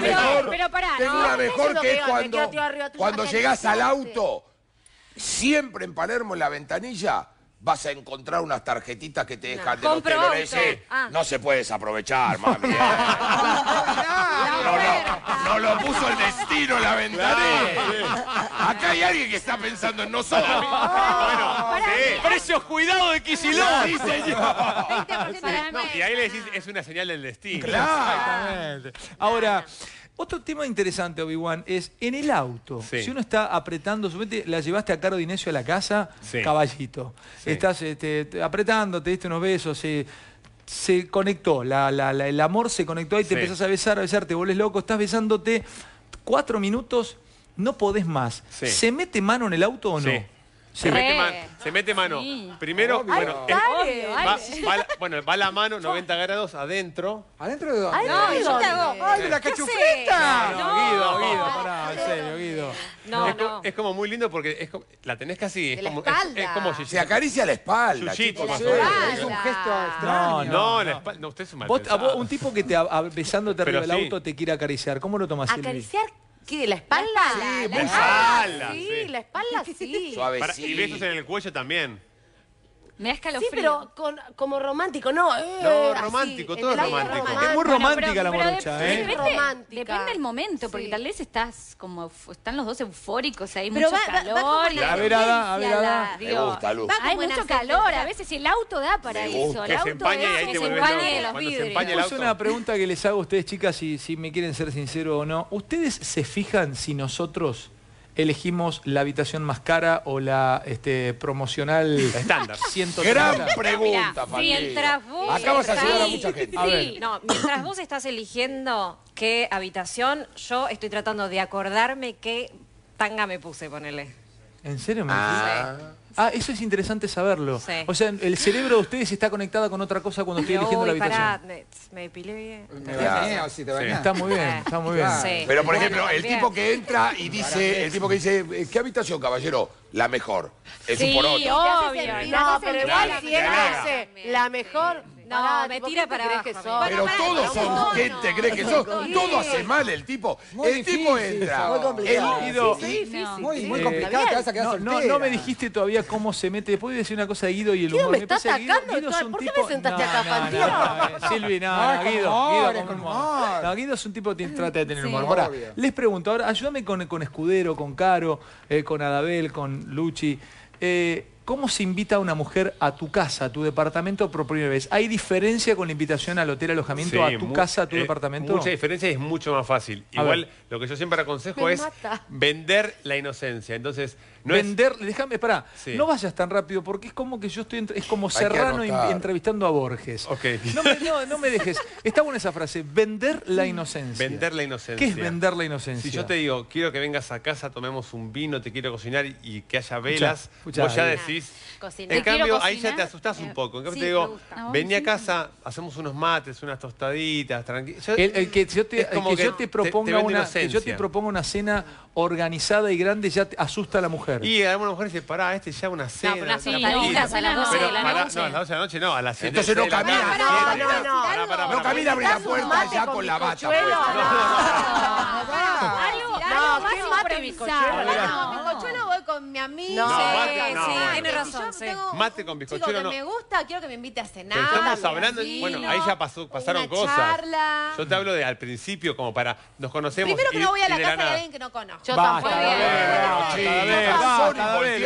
Speaker 12: pero-
Speaker 4: mejor.
Speaker 12: Pero pará,
Speaker 4: tengo
Speaker 12: no.
Speaker 4: una
Speaker 5: no,
Speaker 4: mejor
Speaker 5: no,
Speaker 4: que es
Speaker 5: no,
Speaker 4: cuando, cuando
Speaker 5: para
Speaker 4: llegas al auto, siempre en Palermo, en la ventanilla, vas a encontrar unas tarjetitas que te dejan hotel
Speaker 12: auto.
Speaker 4: Orense.
Speaker 12: Ah.
Speaker 4: No se puede desaprovechar, mami. ¿eh? No, no, no lo puso el destino en la ventanilla. Acá hay alguien que está pensando en nosotros.
Speaker 9: Bueno, sí.
Speaker 1: ¡Precios cuidado de Kicillof!
Speaker 4: Sí, señor.
Speaker 3: 20% de la
Speaker 9: No, y ahí le decís, es una señal del destino.
Speaker 1: Exactamente. Ahora, otro tema interesante, Obi-Wan, es en el auto.
Speaker 9: Sí.
Speaker 1: Si uno está apretando, suponete, la llevaste a Caro Dinesio a la casa,
Speaker 9: Sí.
Speaker 1: caballito.
Speaker 9: Sí.
Speaker 1: Estás este, te- apretando, te diste unos besos, se, se conectó, la- la- la- el amor se conectó ahí, te
Speaker 9: Sí.
Speaker 1: empezás a besar, a besar, te vuelves loco, estás besándote cuatro minutos, no podés más.
Speaker 9: Sí.
Speaker 1: ¿Se mete mano en el auto o no?
Speaker 9: Sí.
Speaker 1: Se
Speaker 9: mete, man- se mete mano.
Speaker 12: Sí.
Speaker 9: Primero,
Speaker 2: Obvio.
Speaker 9: bueno, el-
Speaker 5: Dale.
Speaker 9: va, va la, bueno, va la mano 90 grados adentro.
Speaker 2: ¿Adentro de dónde?
Speaker 5: Ay,
Speaker 12: No, yo te.
Speaker 2: ¡Ay, la
Speaker 12: ¿Qué
Speaker 2: cachufleta!
Speaker 12: haces?
Speaker 1: No, Guido, Guido, pará, en serio, Guido.
Speaker 12: No,
Speaker 9: es,
Speaker 12: no.
Speaker 9: es como muy lindo porque es como- la tenés casi. Es
Speaker 5: De la
Speaker 9: como, es,
Speaker 5: espalda.
Speaker 9: es como si
Speaker 4: Se acaricia la espalda,
Speaker 9: más
Speaker 2: Sí, es un gesto
Speaker 1: No,
Speaker 2: extraño.
Speaker 9: No, la espalda. No, usted es un mal
Speaker 1: Vos- a vos, un tipo que te a- a- besándote arriba del
Speaker 9: sí.
Speaker 1: auto te quiere acariciar, ¿cómo lo tomás, Silvi?
Speaker 5: ¿Acariciar qué? ¿La espalda?
Speaker 3: Sí,
Speaker 9: La
Speaker 5: Ah,
Speaker 9: espalda,
Speaker 5: sí,
Speaker 9: sí.
Speaker 5: la espalda sí.
Speaker 9: Para-
Speaker 4: Suavecito.
Speaker 9: y besos en el cuello también.
Speaker 12: Me da
Speaker 5: Sí,
Speaker 12: escalofrío.
Speaker 5: pero con, como romántico, no. eh,
Speaker 9: No, romántico, todo es romántico.
Speaker 1: Es muy
Speaker 12: Bueno,
Speaker 1: romántica
Speaker 12: pero-
Speaker 1: la morocha, ¿eh?
Speaker 12: Depende,
Speaker 5: Romántica.
Speaker 12: depende del momento, porque
Speaker 5: Sí.
Speaker 12: tal vez estás como, están los dos eufóricos, hay
Speaker 3: Pero
Speaker 12: mucho
Speaker 3: va- va- va
Speaker 12: calor.
Speaker 3: la
Speaker 1: A ver, Ada, a ver,
Speaker 3: tendencia,
Speaker 1: Ada.
Speaker 3: la-
Speaker 4: Me gusta, Luz.
Speaker 3: Va
Speaker 12: Hay mucho calor, a veces el auto da para
Speaker 4: Me
Speaker 12: eso. El
Speaker 9: se
Speaker 12: auto
Speaker 9: empañe y
Speaker 12: es
Speaker 9: ahí
Speaker 12: que
Speaker 9: te
Speaker 12: se
Speaker 9: vuelves
Speaker 12: empañe
Speaker 9: loco.
Speaker 12: los
Speaker 9: Cuando se
Speaker 12: vidrios.
Speaker 9: empaña el
Speaker 1: Es
Speaker 9: auto.
Speaker 1: una pregunta que les hago a ustedes, chicas, si, si me quieren ser sinceros o no. ¿Ustedes se fijan si nosotros elegimos la habitación más cara o la este, promocional
Speaker 9: Estándar.
Speaker 1: 130?
Speaker 4: Gran pregunta, familia.
Speaker 12: Mientras vos
Speaker 4: Acá vas a
Speaker 12: estás-
Speaker 4: ayudar a mucha gente.
Speaker 1: A ver.
Speaker 12: Sí, no, mientras vos estás eligiendo qué habitación, yo estoy tratando de acordarme qué tanga me puse, ponele.
Speaker 1: ¿En serio me
Speaker 4: Ah.
Speaker 1: Ah, eso es interesante saberlo.
Speaker 12: Sí.
Speaker 1: O sea, el cerebro de ustedes está conectado con otra cosa cuando estoy eligiendo la
Speaker 12: pará,
Speaker 1: habitación.
Speaker 12: me, me depilé bien.
Speaker 2: Me si te.
Speaker 1: Está muy bien, está muy bien.
Speaker 12: Sí.
Speaker 4: Pero por ejemplo, el tipo que entra y dice, el tipo que dice, eh, ¿qué habitación, caballero? La mejor. Es
Speaker 12: Sí,
Speaker 4: un por otro.
Speaker 12: obvio.
Speaker 5: No, pero igual
Speaker 3: sentir
Speaker 5: si él
Speaker 9: Claro.
Speaker 5: dice la mejor.
Speaker 12: No,
Speaker 5: pará,
Speaker 12: me
Speaker 5: tipo,
Speaker 12: tira
Speaker 5: ¿qué te
Speaker 12: para
Speaker 5: crees
Speaker 12: abajo,
Speaker 5: que sos?
Speaker 4: Pero
Speaker 3: pará,
Speaker 4: todos son gente, ¿crees que son? Todo hace mal el tipo.
Speaker 2: Muy
Speaker 4: el tipo
Speaker 2: difícil,
Speaker 4: entra.
Speaker 14: muy complicado.
Speaker 4: el-
Speaker 1: Guido,
Speaker 5: Sí, difícil.
Speaker 2: Muy, muy
Speaker 1: Eh,
Speaker 2: complicado, te vas a quedar
Speaker 1: no, no,
Speaker 2: soltera.
Speaker 1: no me dijiste todavía cómo se mete. Después voy a decir una cosa de Guido y el
Speaker 5: Guido,
Speaker 1: humor.
Speaker 5: me está
Speaker 1: parece que Guido-
Speaker 5: atacando
Speaker 1: un
Speaker 5: ¿Por qué
Speaker 1: tipo-
Speaker 5: me sentaste
Speaker 1: no,
Speaker 5: acá,
Speaker 1: no,
Speaker 5: Fantino?
Speaker 1: no, eh, Silvi, no,
Speaker 2: No,
Speaker 1: no,
Speaker 2: con
Speaker 1: Guido,
Speaker 2: humor,
Speaker 1: Guido
Speaker 2: es
Speaker 1: con
Speaker 2: con
Speaker 1: humor.
Speaker 2: humor.
Speaker 1: No, Guido es un tipo que trata de tener
Speaker 12: Sí.
Speaker 1: humor. Ahora,
Speaker 2: Obvio.
Speaker 1: les pregunto, ahora ayúdame con, con Escudero, con Caro, eh, con Adabel, con Luchi. Eh, ¿Cómo se invita a una mujer a tu casa, a tu departamento por primera vez? ¿Hay diferencia con la invitación al hotel alojamiento,
Speaker 9: Sí,
Speaker 1: a tu casa, a tu
Speaker 9: eh,
Speaker 1: departamento?
Speaker 9: Mucha diferencia y es mucho más fácil.
Speaker 1: A
Speaker 9: Igual,
Speaker 1: ver.
Speaker 9: lo que yo siempre aconsejo
Speaker 5: Me
Speaker 9: es
Speaker 5: mata.
Speaker 9: vender la inocencia. Entonces, no es-
Speaker 1: Vender, déjame, pará,
Speaker 9: Sí.
Speaker 1: no vayas tan rápido porque es como que yo estoy, entre- es como
Speaker 4: que
Speaker 1: Serrano entrevistando a Borges.
Speaker 9: Ok.
Speaker 1: No me, no, no me dejes. Está buena esa frase, vender la inocencia.
Speaker 9: Vender la inocencia.
Speaker 1: ¿Qué es vender la inocencia?
Speaker 9: Si yo te digo, quiero que vengas a casa, tomemos un vino, te quiero cocinar y- que haya velas,
Speaker 1: escuchá,
Speaker 9: vos ya decís.
Speaker 3: Cocinar.
Speaker 9: En
Speaker 12: Te
Speaker 9: cambio, ahí ya te asustás un
Speaker 12: Eh,
Speaker 9: poco. En cambio,
Speaker 3: sí,
Speaker 9: te digo.
Speaker 12: Ah,
Speaker 9: vení a casa, hacemos unos mates, unas tostaditas, tranquilo.
Speaker 1: El, el que yo te,
Speaker 9: Es como
Speaker 1: que
Speaker 9: que
Speaker 1: yo te
Speaker 9: te- te
Speaker 1: proponga organizada y grande ya te asusta a la mujer.
Speaker 9: Y alguna mujer dice, pará, este ya una cena. No,
Speaker 12: a las 12 de la noche.
Speaker 9: No, a las 12 de la noche no, a las 7.
Speaker 4: Entonces no camina. No, no,
Speaker 5: no.
Speaker 4: No camina abrir la puerta ya
Speaker 5: con
Speaker 4: la bata. No,
Speaker 15: no,
Speaker 5: no.
Speaker 15: Algo más improvisado.
Speaker 3: No, con mi amigo.
Speaker 5: No,
Speaker 9: mate, no.
Speaker 12: sí, tiene razón, sí.
Speaker 9: Mate con bizcochuelo, no.
Speaker 3: me gusta, quiero que me invite a cenar.
Speaker 9: Pero estamos hablando,
Speaker 3: tranquilo,
Speaker 9: bueno, ahí ya pasó, pasaron
Speaker 3: una
Speaker 9: cosas.
Speaker 3: charla.
Speaker 9: Yo te hablo de al principio, como para, nos conocemos.
Speaker 3: Primero que
Speaker 9: y-
Speaker 3: no voy a la casa de alguien que no conozco.
Speaker 5: Yo tampoco.
Speaker 1: Basta, basta, Dabel,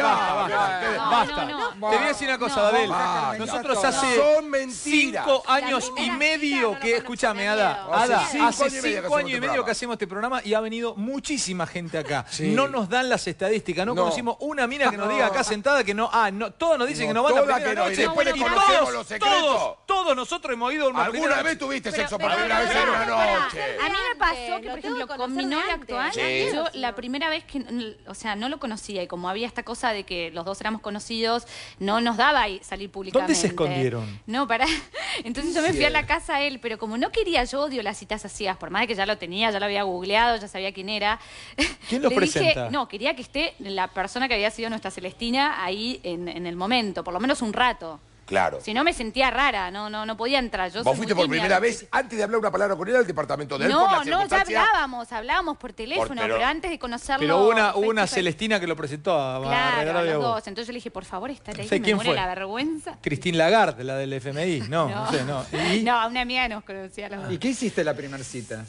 Speaker 1: basta, Te voy a decir una cosa, Dabel. Nosotros hace
Speaker 4: Son
Speaker 1: cinco años y medio que, escúchame, Ada. Ada,
Speaker 4: Hace cinco años y medio que hacemos este programa.
Speaker 1: y ha venido muchísima gente acá. No nos dan las estadísticas, no,
Speaker 4: No,
Speaker 1: conocimos una mina que nos diga acá sentada que no. Ah, no, todos nos dicen que nos van
Speaker 4: a
Speaker 1: primera noche.
Speaker 4: después le conocemos los secretos.
Speaker 1: Todos, todos nosotros hemos ido a una
Speaker 4: ¿Alguna vez tuviste sexo por primera vez en una noche?
Speaker 15: A mí me pasó que, por ejemplo, con mi
Speaker 3: novia
Speaker 15: actual, yo la primera vez que, o sea, no lo conocía y como había esta cosa de que los dos éramos conocidos, no nos daba salir públicamente.
Speaker 1: ¿Dónde se escondieron?
Speaker 15: No, para. Entonces yo me fui a la casa a él, pero como no quería, yo odio las citas hacías, por más de que ya lo tenía, ya lo había googleado, ya sabía quién era.
Speaker 1: ¿Quién lo
Speaker 15: presenta? Dije, no, quería que esté la persona que había sido nuestra Celestina ahí en, en el momento, por lo menos un rato.
Speaker 4: Claro.
Speaker 15: Si no me sentía rara, no, no, no podía entrar. Yo
Speaker 4: ¿Vos fuiste por primera vez antes de hablar una palabra con él al departamento de él?
Speaker 15: No, no, ya hablábamos, hablábamos por teléfono,
Speaker 4: pero,
Speaker 15: antes de conocerlo.
Speaker 1: Pero hubo una, una Celestina que lo presentó a,
Speaker 15: claro, a. Entonces yo le dije, por favor, estate ahí, sé me muere la vergüenza.
Speaker 1: Cristín Lagarde, la del FMI. No, no, sé, no. ¿Y?
Speaker 15: No, una amiga nos conocía a los
Speaker 2: ¿Y qué hiciste la primera cita?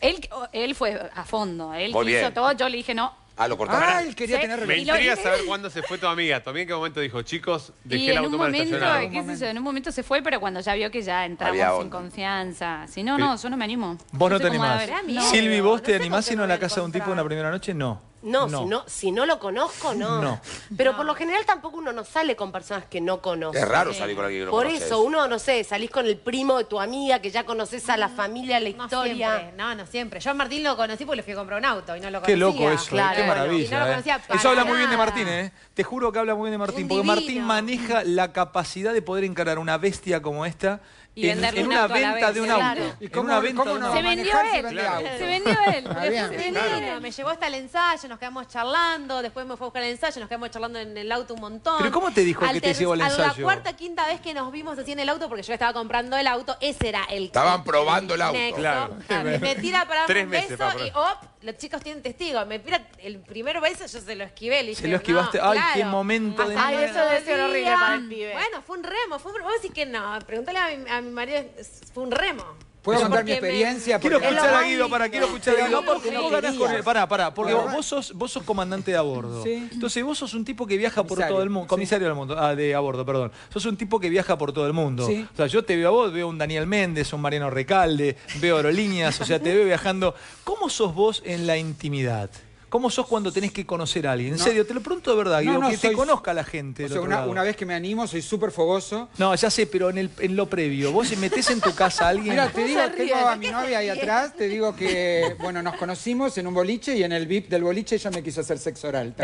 Speaker 15: Él, él fue a fondo, él
Speaker 4: Muy
Speaker 15: quiso
Speaker 4: bien.
Speaker 15: todo, yo le dije no.
Speaker 4: Ah, lo cortaron.
Speaker 2: Ah, él quería
Speaker 15: Sí.
Speaker 2: tener
Speaker 15: Me relación.
Speaker 9: intriga saber cuándo se fue tu amiga. Tu amiga en qué momento dijo, chicos, dejé
Speaker 15: Y
Speaker 9: el
Speaker 15: en un momento, qué sé yo, en un momento se fue, pero cuando ya vio que ya entramos sin confianza. Si no, no, yo no me animo.
Speaker 1: Vos no te animás. Silvi, ¿vos te animás cómo se
Speaker 3: ir
Speaker 1: a la casa de un tipo
Speaker 3: encontrar.
Speaker 1: una primera noche? No.
Speaker 5: No. Si no, lo conozco, no. Pero por lo general tampoco uno no sale con personas que no conoce.
Speaker 4: Es raro salir con alguien que no
Speaker 5: Por eso, uno, no sé, salís con el primo de tu amiga que ya conoces a la mm. familia, a
Speaker 3: la
Speaker 5: historia.
Speaker 3: No, no, siempre. Yo a Martín lo conocí porque le fui a comprar un auto y no lo conocía.
Speaker 1: Qué loco eso, eh,
Speaker 5: claro.
Speaker 1: qué maravilla. Eh. Eso habla muy bien de Martín, ¿eh? Te juro que habla muy bien de Martín, porque. Martín maneja la capacidad de poder encarar una bestia como esta
Speaker 12: y
Speaker 1: en, en una
Speaker 12: auto
Speaker 1: venta
Speaker 12: vez,
Speaker 1: de un
Speaker 12: claro.
Speaker 1: auto.
Speaker 2: ¿Y cómo,
Speaker 1: una venta
Speaker 2: ¿cómo no?
Speaker 15: Se vendió él.
Speaker 2: Se, claro.
Speaker 15: se vendió él. Se vendió
Speaker 3: claro. Me llevó hasta el ensayo, nos quedamos charlando, después me fue a buscar el ensayo, nos quedamos charlando en el auto un montón.
Speaker 1: ¿Pero cómo te dijo al que te llevó al ensayo?
Speaker 3: A la cuarta, quinta vez que nos vimos así en el auto, porque yo estaba comprando el auto, ese era el...
Speaker 4: Estaban probando el auto.
Speaker 9: Claro.
Speaker 3: Me tira para un beso y op, los chicos tienen testigos. Me pira el primer beso, yo se lo esquivé. Le dije, se
Speaker 1: lo esquivaste.
Speaker 3: No,
Speaker 1: ay,
Speaker 3: claro.
Speaker 1: qué momento de
Speaker 5: eso debe ser horrible para el pibe.
Speaker 3: Bueno, fue un remo. Fue un remo. Vos decís que no. Pregúntale a mi, a mi marido, fue un remo.
Speaker 2: ¿Puedo contar mi experiencia?
Speaker 1: Quiero escuchar a Guido, para, quiero escuchar a Guido. Porque vos ganás con él. Pará, pará, porque vos sos, vos sos comandante de a bordo. Entonces vos sos un tipo que viaja por todo el mundo. Comisario de a bordo, perdón. Sos un tipo que viaja por todo el mundo. O sea, yo te veo a vos, veo un Daniel Méndez, un Mariano Recalde, veo aerolíneas, o sea, te veo viajando. ¿Cómo sos vos en la intimidad? ¿Cómo sos cuando tenés que conocer a alguien? En serio, te lo pregunto de verdad, que
Speaker 2: soy, te
Speaker 1: conozca la gente.
Speaker 2: Una, vez que me animo, soy súper fogoso.
Speaker 1: No, ya sé, pero en, lo previo, vos metés en tu casa a alguien.
Speaker 2: Mira, te digo, tengo a mi novia ahí atrás, te digo que, bueno, nos conocimos en un boliche y en el VIP del boliche ella me quiso hacer sexo oral.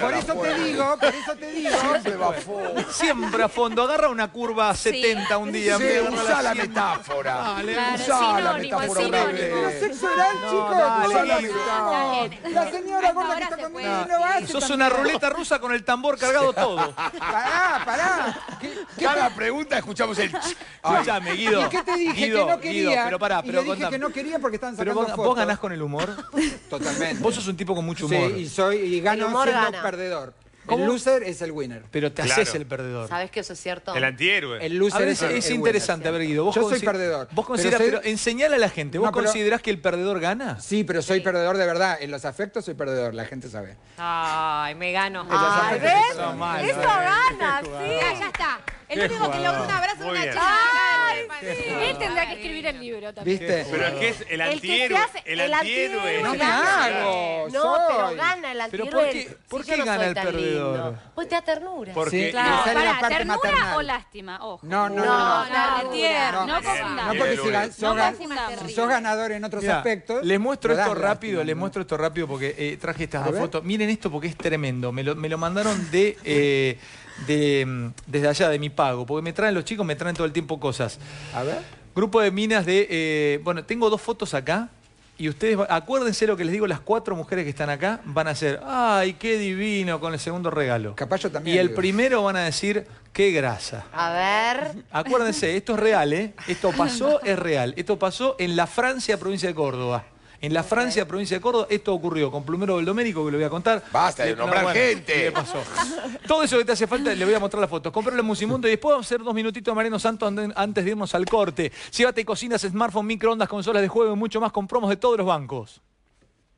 Speaker 2: Por eso te digo, por eso te digo.
Speaker 4: Siempre va a fondo.
Speaker 1: Siempre a fondo. Agarra una curva a 70 sí. un día.
Speaker 4: Sí, usa la metáfora.
Speaker 1: Dale,
Speaker 12: claro,
Speaker 4: usa la metáfora.
Speaker 2: Sexo oral, chicos económico. La señora gorda que está conmigo no hace.
Speaker 1: Sos una ruleta rusa con el tambor cargado todo.
Speaker 2: Pará, pará.
Speaker 4: Cada pregunta escuchamos el...
Speaker 1: Escuchame, Guido.
Speaker 2: ¿Y qué te dije?
Speaker 1: Guido,
Speaker 2: que no quería.
Speaker 1: Guido, pero pará, pero
Speaker 2: y dije que no quería porque
Speaker 1: están
Speaker 2: sacando Pero
Speaker 1: vos, ganás con el humor.
Speaker 2: Totalmente.
Speaker 1: Vos sos un tipo con mucho humor.
Speaker 2: Sí, y, soy, y gano siendo perdedor. El loser es el winner.
Speaker 1: Pero te haces el perdedor.
Speaker 5: ¿Sabes que eso es cierto?
Speaker 9: El antihéroe.
Speaker 2: El loser es,
Speaker 1: es, es interesante, a winner. Vos
Speaker 2: Yo soy perdedor,
Speaker 1: Vos considerás,
Speaker 2: pero
Speaker 1: pero, enseñale a la gente. ¿Vos
Speaker 2: No,
Speaker 1: considerás que el perdedor gana?
Speaker 2: Sí, pero soy perdedor de verdad. En los afectos soy perdedor, la gente sabe.
Speaker 12: Ay, me gano.
Speaker 5: Ay, ¿ves? Eso gana, sí.
Speaker 3: Ya está. El único que logró un abrazo una chica.
Speaker 5: Ay, sí.
Speaker 15: Él tendrá que escribir el libro también.
Speaker 2: ¿Viste?
Speaker 9: Pero es que es el
Speaker 5: El
Speaker 9: el
Speaker 5: el
Speaker 2: No me hago.
Speaker 5: No, pero gana el
Speaker 1: Pero
Speaker 5: antihéroe.
Speaker 1: ¿por qué- por qué gana el perdedor?
Speaker 5: Pues te da ternura.
Speaker 9: Porque
Speaker 2: Sí, sale
Speaker 15: Pará, ¿ternura o lástima? Ojo.
Speaker 2: No, no, no.
Speaker 5: No,
Speaker 2: no,
Speaker 15: no, no,
Speaker 2: no, porque si,
Speaker 9: gan-
Speaker 2: sos, gan-
Speaker 15: si
Speaker 2: sos ganador en otros aspectos.
Speaker 1: Les muestro esto rápido, les muestro esto rápido porque eh, traje estas dos fotos. Miren esto porque es tremendo. Me lo, mandaron de eh, de, mm, desde allá, de mi pago. Porque me traen los chicos, me traen todo el tiempo cosas.
Speaker 2: A ver.
Speaker 1: Grupo de minas de. eh, bueno, tengo dos fotos acá. Y ustedes, acuérdense lo que les digo, las cuatro mujeres que están acá van a ser, ay, qué divino con el segundo regalo.
Speaker 2: Capaz yo también.
Speaker 1: Y el
Speaker 2: digo.
Speaker 1: primero van a decir, qué grasa.
Speaker 5: A ver.
Speaker 1: Acuérdense, esto es real, ¿eh? Esto pasó, es real. Esto pasó en la Francia, provincia de Córdoba. En la Francia, provincia de Córdoba, esto ocurrió con Plumero Beldoménico, que lo voy a contar.
Speaker 4: Basta de nombrar gente.
Speaker 1: ¿qué le pasó? Todo eso que te hace falta, le voy a mostrar las fotos. Comprarlo en Musimundo y después vamos a hacer dos minutitos de Mariano Santos antes de irnos al corte. Llévate cocinas, smartphone, microondas, consolas de juego y mucho más con promos de todos los bancos.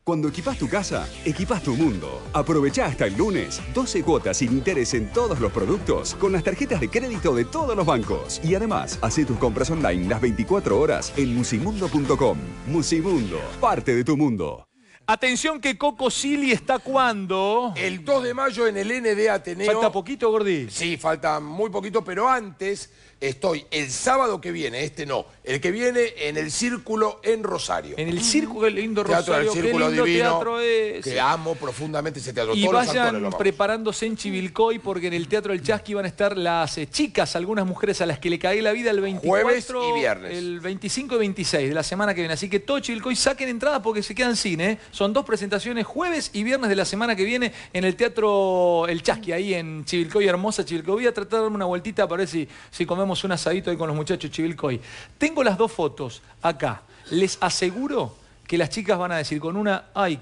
Speaker 16: Cuando equipas tu casa, equipas tu mundo. Aprovecha hasta el lunes 12 cuotas sin interés en todos los productos con las tarjetas de crédito de todos los bancos. Y además, hace tus compras online las 24 horas en musimundo.com. Musimundo, parte de tu mundo.
Speaker 1: Atención que Coco Silly está cuando.
Speaker 4: El 2 de mayo en el ND Ateneo.
Speaker 1: Falta poquito, Gordi.
Speaker 4: Sí, falta muy poquito, pero antes estoy el sábado que viene, este no, el que viene en el Círculo en Rosario.
Speaker 1: En el Círculo, qué lindo
Speaker 4: Teatro del
Speaker 1: Rosario, qué
Speaker 4: Círculo
Speaker 1: lindo
Speaker 4: Divino,
Speaker 1: teatro es.
Speaker 4: que amo profundamente ese teatro.
Speaker 1: Y
Speaker 4: Todos los
Speaker 1: vayan
Speaker 4: amamos.
Speaker 1: preparándose en Chivilcoy porque en el Teatro del Chasqui van a estar las eh, chicas, algunas mujeres a las que le cagué la vida el 24,
Speaker 4: Jueves y viernes.
Speaker 1: el 25 y 26 de la semana que viene. Así que todo Chivilcoy saquen entradas porque se quedan sin, ¿eh? Son dos presentaciones jueves y viernes de la semana que viene en el Teatro El Chasqui, ahí en Chivilcoy, hermosa Chivilcoy. Voy a tratar de darme una vueltita para ver si, si comemos un asadito ahí con los muchachos Chivilcoy. Tengo las dos fotos acá. Les aseguro que las chicas van a decir con una, ay,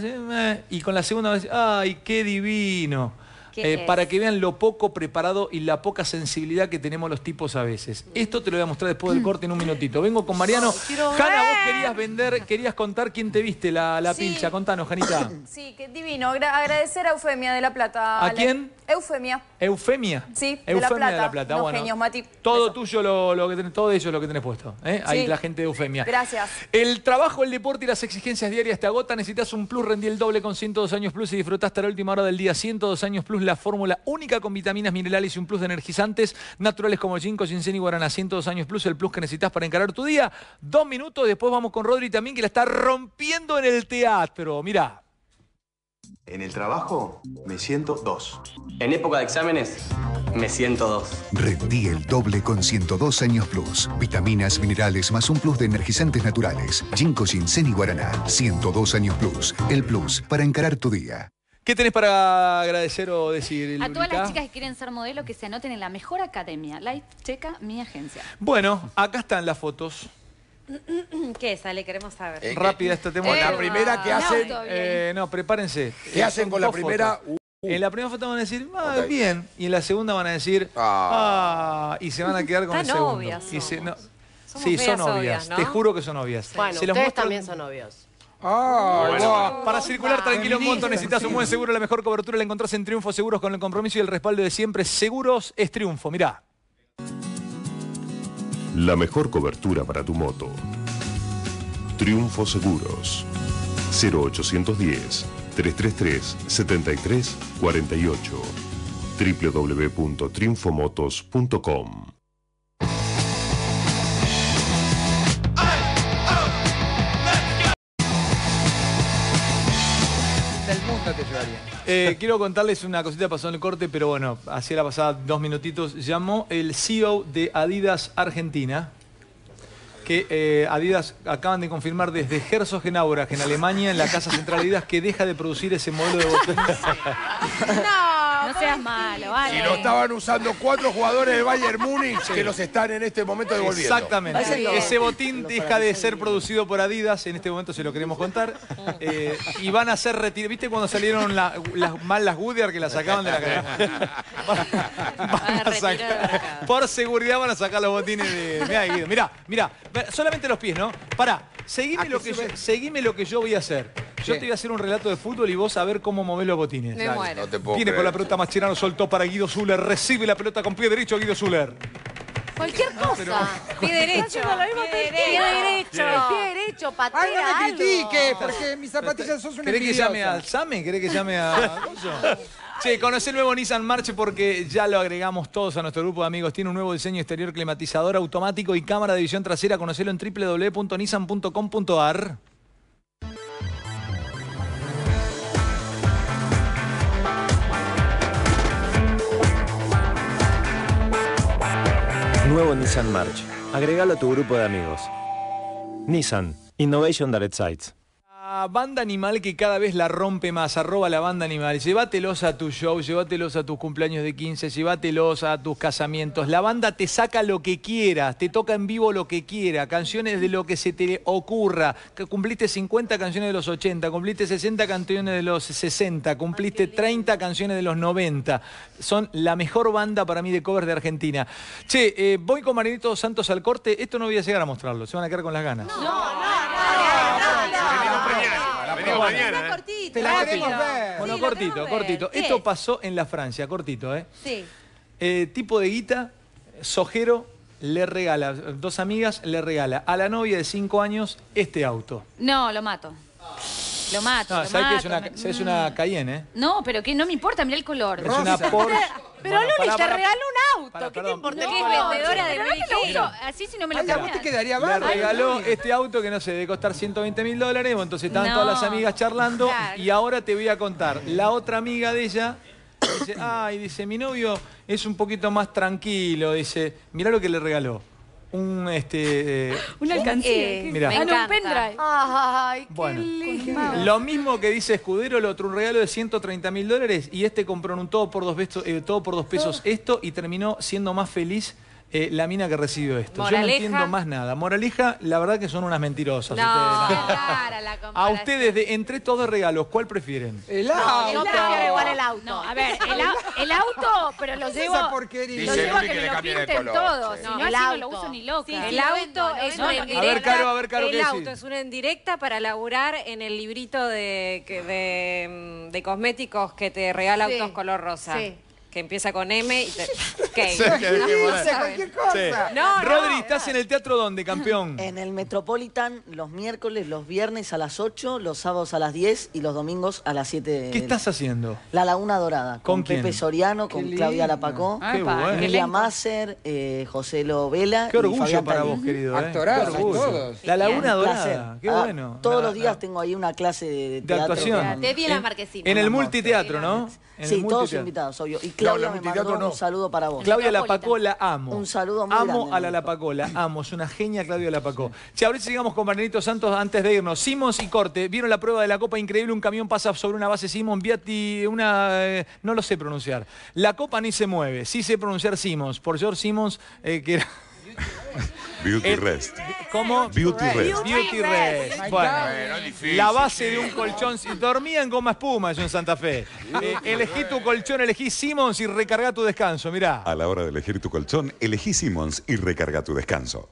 Speaker 1: decir, "Meh", y con la segunda van a decir, ay, qué divino.
Speaker 12: ¿Qué
Speaker 1: Eh, para que vean lo poco preparado y la poca sensibilidad que tenemos los tipos a veces. Esto te lo voy a mostrar después del corte en un minutito. Vengo con Mariano.
Speaker 5: quiero
Speaker 1: Hanna, vos querías vender, querías contar quién te viste la, la
Speaker 17: Sí.
Speaker 1: pilcha. Contanos, Janita.
Speaker 17: Sí, qué divino. Gra- agradecer a Eufemia de La Plata.
Speaker 1: ¿A quién?
Speaker 17: Eufemia.
Speaker 1: Eufemia.
Speaker 17: Sí, de
Speaker 1: Eufemia
Speaker 17: La Plata.
Speaker 1: de La Plata. Bueno.
Speaker 17: genios, Mati.
Speaker 1: Todo tuyo, lo, lo que tenés, todo ello lo que tenés puesto. ¿eh? Ahí
Speaker 17: Sí.
Speaker 1: la gente de Eufemia.
Speaker 17: Gracias.
Speaker 1: El trabajo, el deporte y las exigencias diarias te agotan. Necesitas un plus, rendí el doble con 102 años plus y disfrutá hasta la última hora del día. 102 años plus, la fórmula única con vitaminas minerales y un plus de energizantes naturales como el ginkgo, ginseng y guaraná. 102 años plus, el plus que necesitas para encarar tu día. Dos minutos, después vamos con Rodri también, que la está rompiendo en el teatro. Mirá.
Speaker 18: En el trabajo me siento dos. En época de exámenes me siento dos.
Speaker 19: Rendí el doble con 102 años plus. Vitaminas, minerales más un plus de energizantes naturales. Ginkgo, ginseng y guaraná. 102 años plus. El plus para encarar tu día.
Speaker 1: ¿Qué tenés para agradecer o decir,
Speaker 15: A todas las chicas que quieren ser modelos que se anoten en la mejor academia. Life Checa, mi agencia.
Speaker 1: Bueno, acá están las fotos.
Speaker 3: ¿Qué es, Ale? Queremos saber.
Speaker 4: Eh,
Speaker 1: Rápida esta
Speaker 4: Con
Speaker 1: temporada.
Speaker 4: la primera que
Speaker 3: No,
Speaker 4: hacen.
Speaker 1: Eh, no, prepárense.
Speaker 4: ¿Qué
Speaker 1: Eh,
Speaker 4: hacen con la primera?
Speaker 1: fotos. En la primera foto van a decir, ah,
Speaker 4: Ok.
Speaker 1: bien. Y en la segunda van a decir, ah, y se van a quedar con el segundo.
Speaker 5: obvias
Speaker 1: Y se-
Speaker 5: somos.
Speaker 1: no-
Speaker 5: Somos
Speaker 1: sí, son obvias.
Speaker 5: obvias, ¿no?
Speaker 1: Te juro que son obvias.
Speaker 5: Bueno,
Speaker 1: se los
Speaker 5: ustedes
Speaker 1: muestro-
Speaker 5: también son novios.
Speaker 2: Ah,
Speaker 1: Bueno, para circular tranquilo en Monto
Speaker 2: Feminista,
Speaker 1: necesitas un buen seguro. La mejor cobertura la encontrás en Triunfo Seguros con el compromiso y el respaldo de siempre. Seguros es triunfo. Mirá.
Speaker 13: La mejor cobertura para tu moto. Triunfo Seguros. 0810 333 73 48. www.triunfomotos.com.
Speaker 1: Eh, quiero contarles una cosita pasó en el corte, pero bueno, hacía la pasada dos minutitos. Llamó el CEO de Adidas Argentina, que eh, Adidas acaban de confirmar desde Herzogenaurach, en Alemania, en la casa central de Adidas, que deja de producir ese modelo de botones.
Speaker 15: No, no seas malo, vale.
Speaker 4: Y lo estaban usando cuatro jugadores del Bayern Múnich que los están en este momento devolviendo.
Speaker 1: Exactamente. Ese botín deja de ser producido por Adidas, en este momento se lo queremos contar. Eh, y van a ser retirados. ¿Viste cuando salieron la- las mal las Goodyear que las sacaban de la caja? Van a sacar- por seguridad van a sacar los botines de. Mirá, Guido, mirá, mirá. Solamente los pies, ¿no? Pará, seguime lo, que yo, seguime lo que yo voy a hacer. Yo te voy a hacer un relato de fútbol y vos a ver cómo movés los botines.
Speaker 12: Me muero.
Speaker 4: No te puedo
Speaker 1: Viene con
Speaker 4: creer.
Speaker 1: la pelota Mascherano, soltó para Guido Zuller, recibe la pelota con pie derecho Guido Zuller.
Speaker 5: Cualquier cosa.
Speaker 12: Pie derecho.
Speaker 5: Está haciendo lo mismo que el
Speaker 12: Pie derecho.
Speaker 5: Pie derecho, patea
Speaker 2: Ay, no me
Speaker 5: algo.
Speaker 2: porque mis zapatillas sos una
Speaker 1: ¿Querés que llame al SAME? ¿Querés que llame a Coso? Che, conocé el nuevo Nissan March porque ya lo agregamos todos a nuestro grupo de amigos. Tiene un nuevo diseño exterior climatizador automático y cámara de visión trasera. Conocelo en www.nissan.com.ar.
Speaker 20: Nuevo Nissan March. Agregalo a tu grupo de amigos. Nissan. Innovation that excites.
Speaker 1: La banda animal que cada vez la rompe más, arroba la banda animal. Llévatelos a tu show, llévatelos a tus cumpleaños de 15, llévatelos a tus casamientos. La banda te saca lo que quieras, te toca en vivo lo que quiera, canciones de lo que se te ocurra. Que Cumpliste 50 canciones de los 80, cumpliste 60 canciones de los 60, cumpliste 30 canciones de los 90. Son la mejor banda para mí de covers de Argentina. Che, eh, voy con Marinito Santos al corte. Esto no voy a llegar a mostrarlo, se van a quedar con las ganas.
Speaker 9: Venimos mañana. ¿eh?
Speaker 3: cortito.
Speaker 2: Te la
Speaker 3: rápido.
Speaker 2: queremos ver.
Speaker 1: Bueno,
Speaker 3: Sí,
Speaker 1: cortito,
Speaker 3: queremos ver.
Speaker 1: cortito.
Speaker 3: ¿Qué
Speaker 1: Esto
Speaker 3: es?
Speaker 1: pasó en la Francia, cortito, ¿eh?
Speaker 3: Sí.
Speaker 1: Eh, tipo de guita, sojero, le regala, dos amigas, le regala a la novia de cinco años este auto.
Speaker 15: No, lo mato. Lo mato.
Speaker 1: No,
Speaker 15: lo
Speaker 1: ¿sabes que es
Speaker 15: mato,
Speaker 1: una,
Speaker 15: me-
Speaker 1: es una Cayenne, eh?
Speaker 15: No, pero que no me importa, mira el color.
Speaker 1: Es una Porsche.
Speaker 5: Pero
Speaker 1: Bueno,
Speaker 5: Luli te regaló un auto. ¿Qué te importa?
Speaker 15: No,
Speaker 5: ¿Qué es vendedora de
Speaker 15: no
Speaker 5: Luli
Speaker 15: así si no me lo
Speaker 2: Ay, a vos
Speaker 15: cambias.
Speaker 2: te quedaría
Speaker 1: Le
Speaker 2: bárbaro.
Speaker 1: regaló este auto que no sé, debe costar 120 mil dólares. bueno, Entonces estaban
Speaker 15: No.
Speaker 1: todas las amigas charlando.
Speaker 15: Claro.
Speaker 1: Y ahora te voy a contar. La otra amiga de ella dice: Ay, dice, mi novio es un poquito más tranquilo. Dice: Mirá lo que le regaló. Un este. eh,
Speaker 15: Una alcancía.
Speaker 5: Eh.
Speaker 15: Ah, un pendrive.
Speaker 5: Ay, qué
Speaker 1: Bueno.
Speaker 5: lindo.
Speaker 1: Lo mismo que dice Escudero, el otro un regalo de 130 mil dólares y este compró un todo por dos pesos, eh, todo por dos pesos esto y terminó siendo más feliz eh, la mina que recibió esto. Yo no
Speaker 12: Moraleja.
Speaker 1: entiendo más nada. Moraleja, la verdad que son unas mentirosas.
Speaker 12: No,
Speaker 1: ustedes.
Speaker 12: rara la
Speaker 1: A ustedes, de, entre estos dos regalos, ¿cuál prefieren?
Speaker 2: El
Speaker 5: Yo
Speaker 2: auto.
Speaker 5: prefiero igual el auto.
Speaker 15: No, a ver, el, au- el auto, pero lo
Speaker 2: ¿Qué es
Speaker 15: llevo.
Speaker 2: esa porquería?
Speaker 15: Lo llevo a que
Speaker 4: que
Speaker 15: me
Speaker 4: le
Speaker 15: lo pinten
Speaker 4: color,
Speaker 15: todo.
Speaker 4: sí.
Speaker 15: Si
Speaker 5: No,
Speaker 15: no,
Speaker 5: el
Speaker 15: así no lo
Speaker 5: auto.
Speaker 15: uso ni loca.
Speaker 3: Sí, sí,
Speaker 12: El auto es una indirecta.
Speaker 1: A ver, Caro, a ver, Caro,
Speaker 12: el
Speaker 1: ¿qué
Speaker 12: auto es una indirecta para laburar en el librito de, que- de, mm, de cosméticos que te regala
Speaker 5: Sí.
Speaker 12: autos color rosa.
Speaker 5: Sí.
Speaker 12: Que empieza con M y te. ¿Qué?
Speaker 1: Sí, que- que
Speaker 2: No sé, cualquier cosa.
Speaker 1: Sí.
Speaker 12: No, no.
Speaker 1: Rodri, ¿estás en el teatro dónde, campeón?
Speaker 14: En el Metropolitan los miércoles, los viernes a las 8, los sábados a las 10 y los domingos a las 7.
Speaker 1: ¿Qué estás haciendo?
Speaker 14: La Laguna Dorada.
Speaker 1: ¿Con
Speaker 14: Con,
Speaker 1: quién?
Speaker 14: Pepe Soriano, con
Speaker 2: Qué
Speaker 14: Claudia. Lapacó,
Speaker 1: Qué
Speaker 15: qué
Speaker 14: Emilia. Masser, eh, José Lovela
Speaker 1: Qué
Speaker 14: y
Speaker 1: orgullo
Speaker 14: Fabián
Speaker 1: para
Speaker 14: Talín.
Speaker 1: vos, querido. ¿eh? Qué
Speaker 2: todos.
Speaker 1: La Laguna. Dorada. Qué
Speaker 14: Ah,
Speaker 1: bueno.
Speaker 14: Todos
Speaker 1: La-
Speaker 14: los días
Speaker 1: la-
Speaker 14: tengo ahí una clase de,
Speaker 1: de
Speaker 14: teatro
Speaker 1: actuación.
Speaker 14: con-
Speaker 3: Te vi en la marquesina.
Speaker 1: En el multiteatro, ¿no? En
Speaker 14: Sí, todos invitados, obvio. Y Claudia
Speaker 4: el
Speaker 14: me mandó
Speaker 4: no.
Speaker 14: un saludo para vos.
Speaker 1: Claudia. Lapacó la amo.
Speaker 14: Un saludo muy
Speaker 1: Amo
Speaker 14: grande,
Speaker 1: a la. Lapacó, la amo. Es una genia Claudia Lapacó. Che, ahorita sigamos con Marinito Santos antes de irnos. Simons y Corte. ¿Vieron la prueba de la Copa Increíble? Un camión pasa sobre una base Simons. Viati, una... eh, no lo sé pronunciar. La Copa ni se mueve. Sí sé pronunciar Simons. Por George Simons, eh, que era...
Speaker 13: Beauty
Speaker 1: eh,
Speaker 13: Rest.
Speaker 1: ¿Cómo?
Speaker 13: Beauty Rest.
Speaker 1: Beauty Rest. Bueno, la base de un colchón. Dormía en goma espuma yo en Santa Fe. Eh, elegí tu colchón, elegí Simmons y recarga tu descanso, mirá.
Speaker 13: A la hora de elegir tu colchón, elegí Simmons y recarga tu descanso.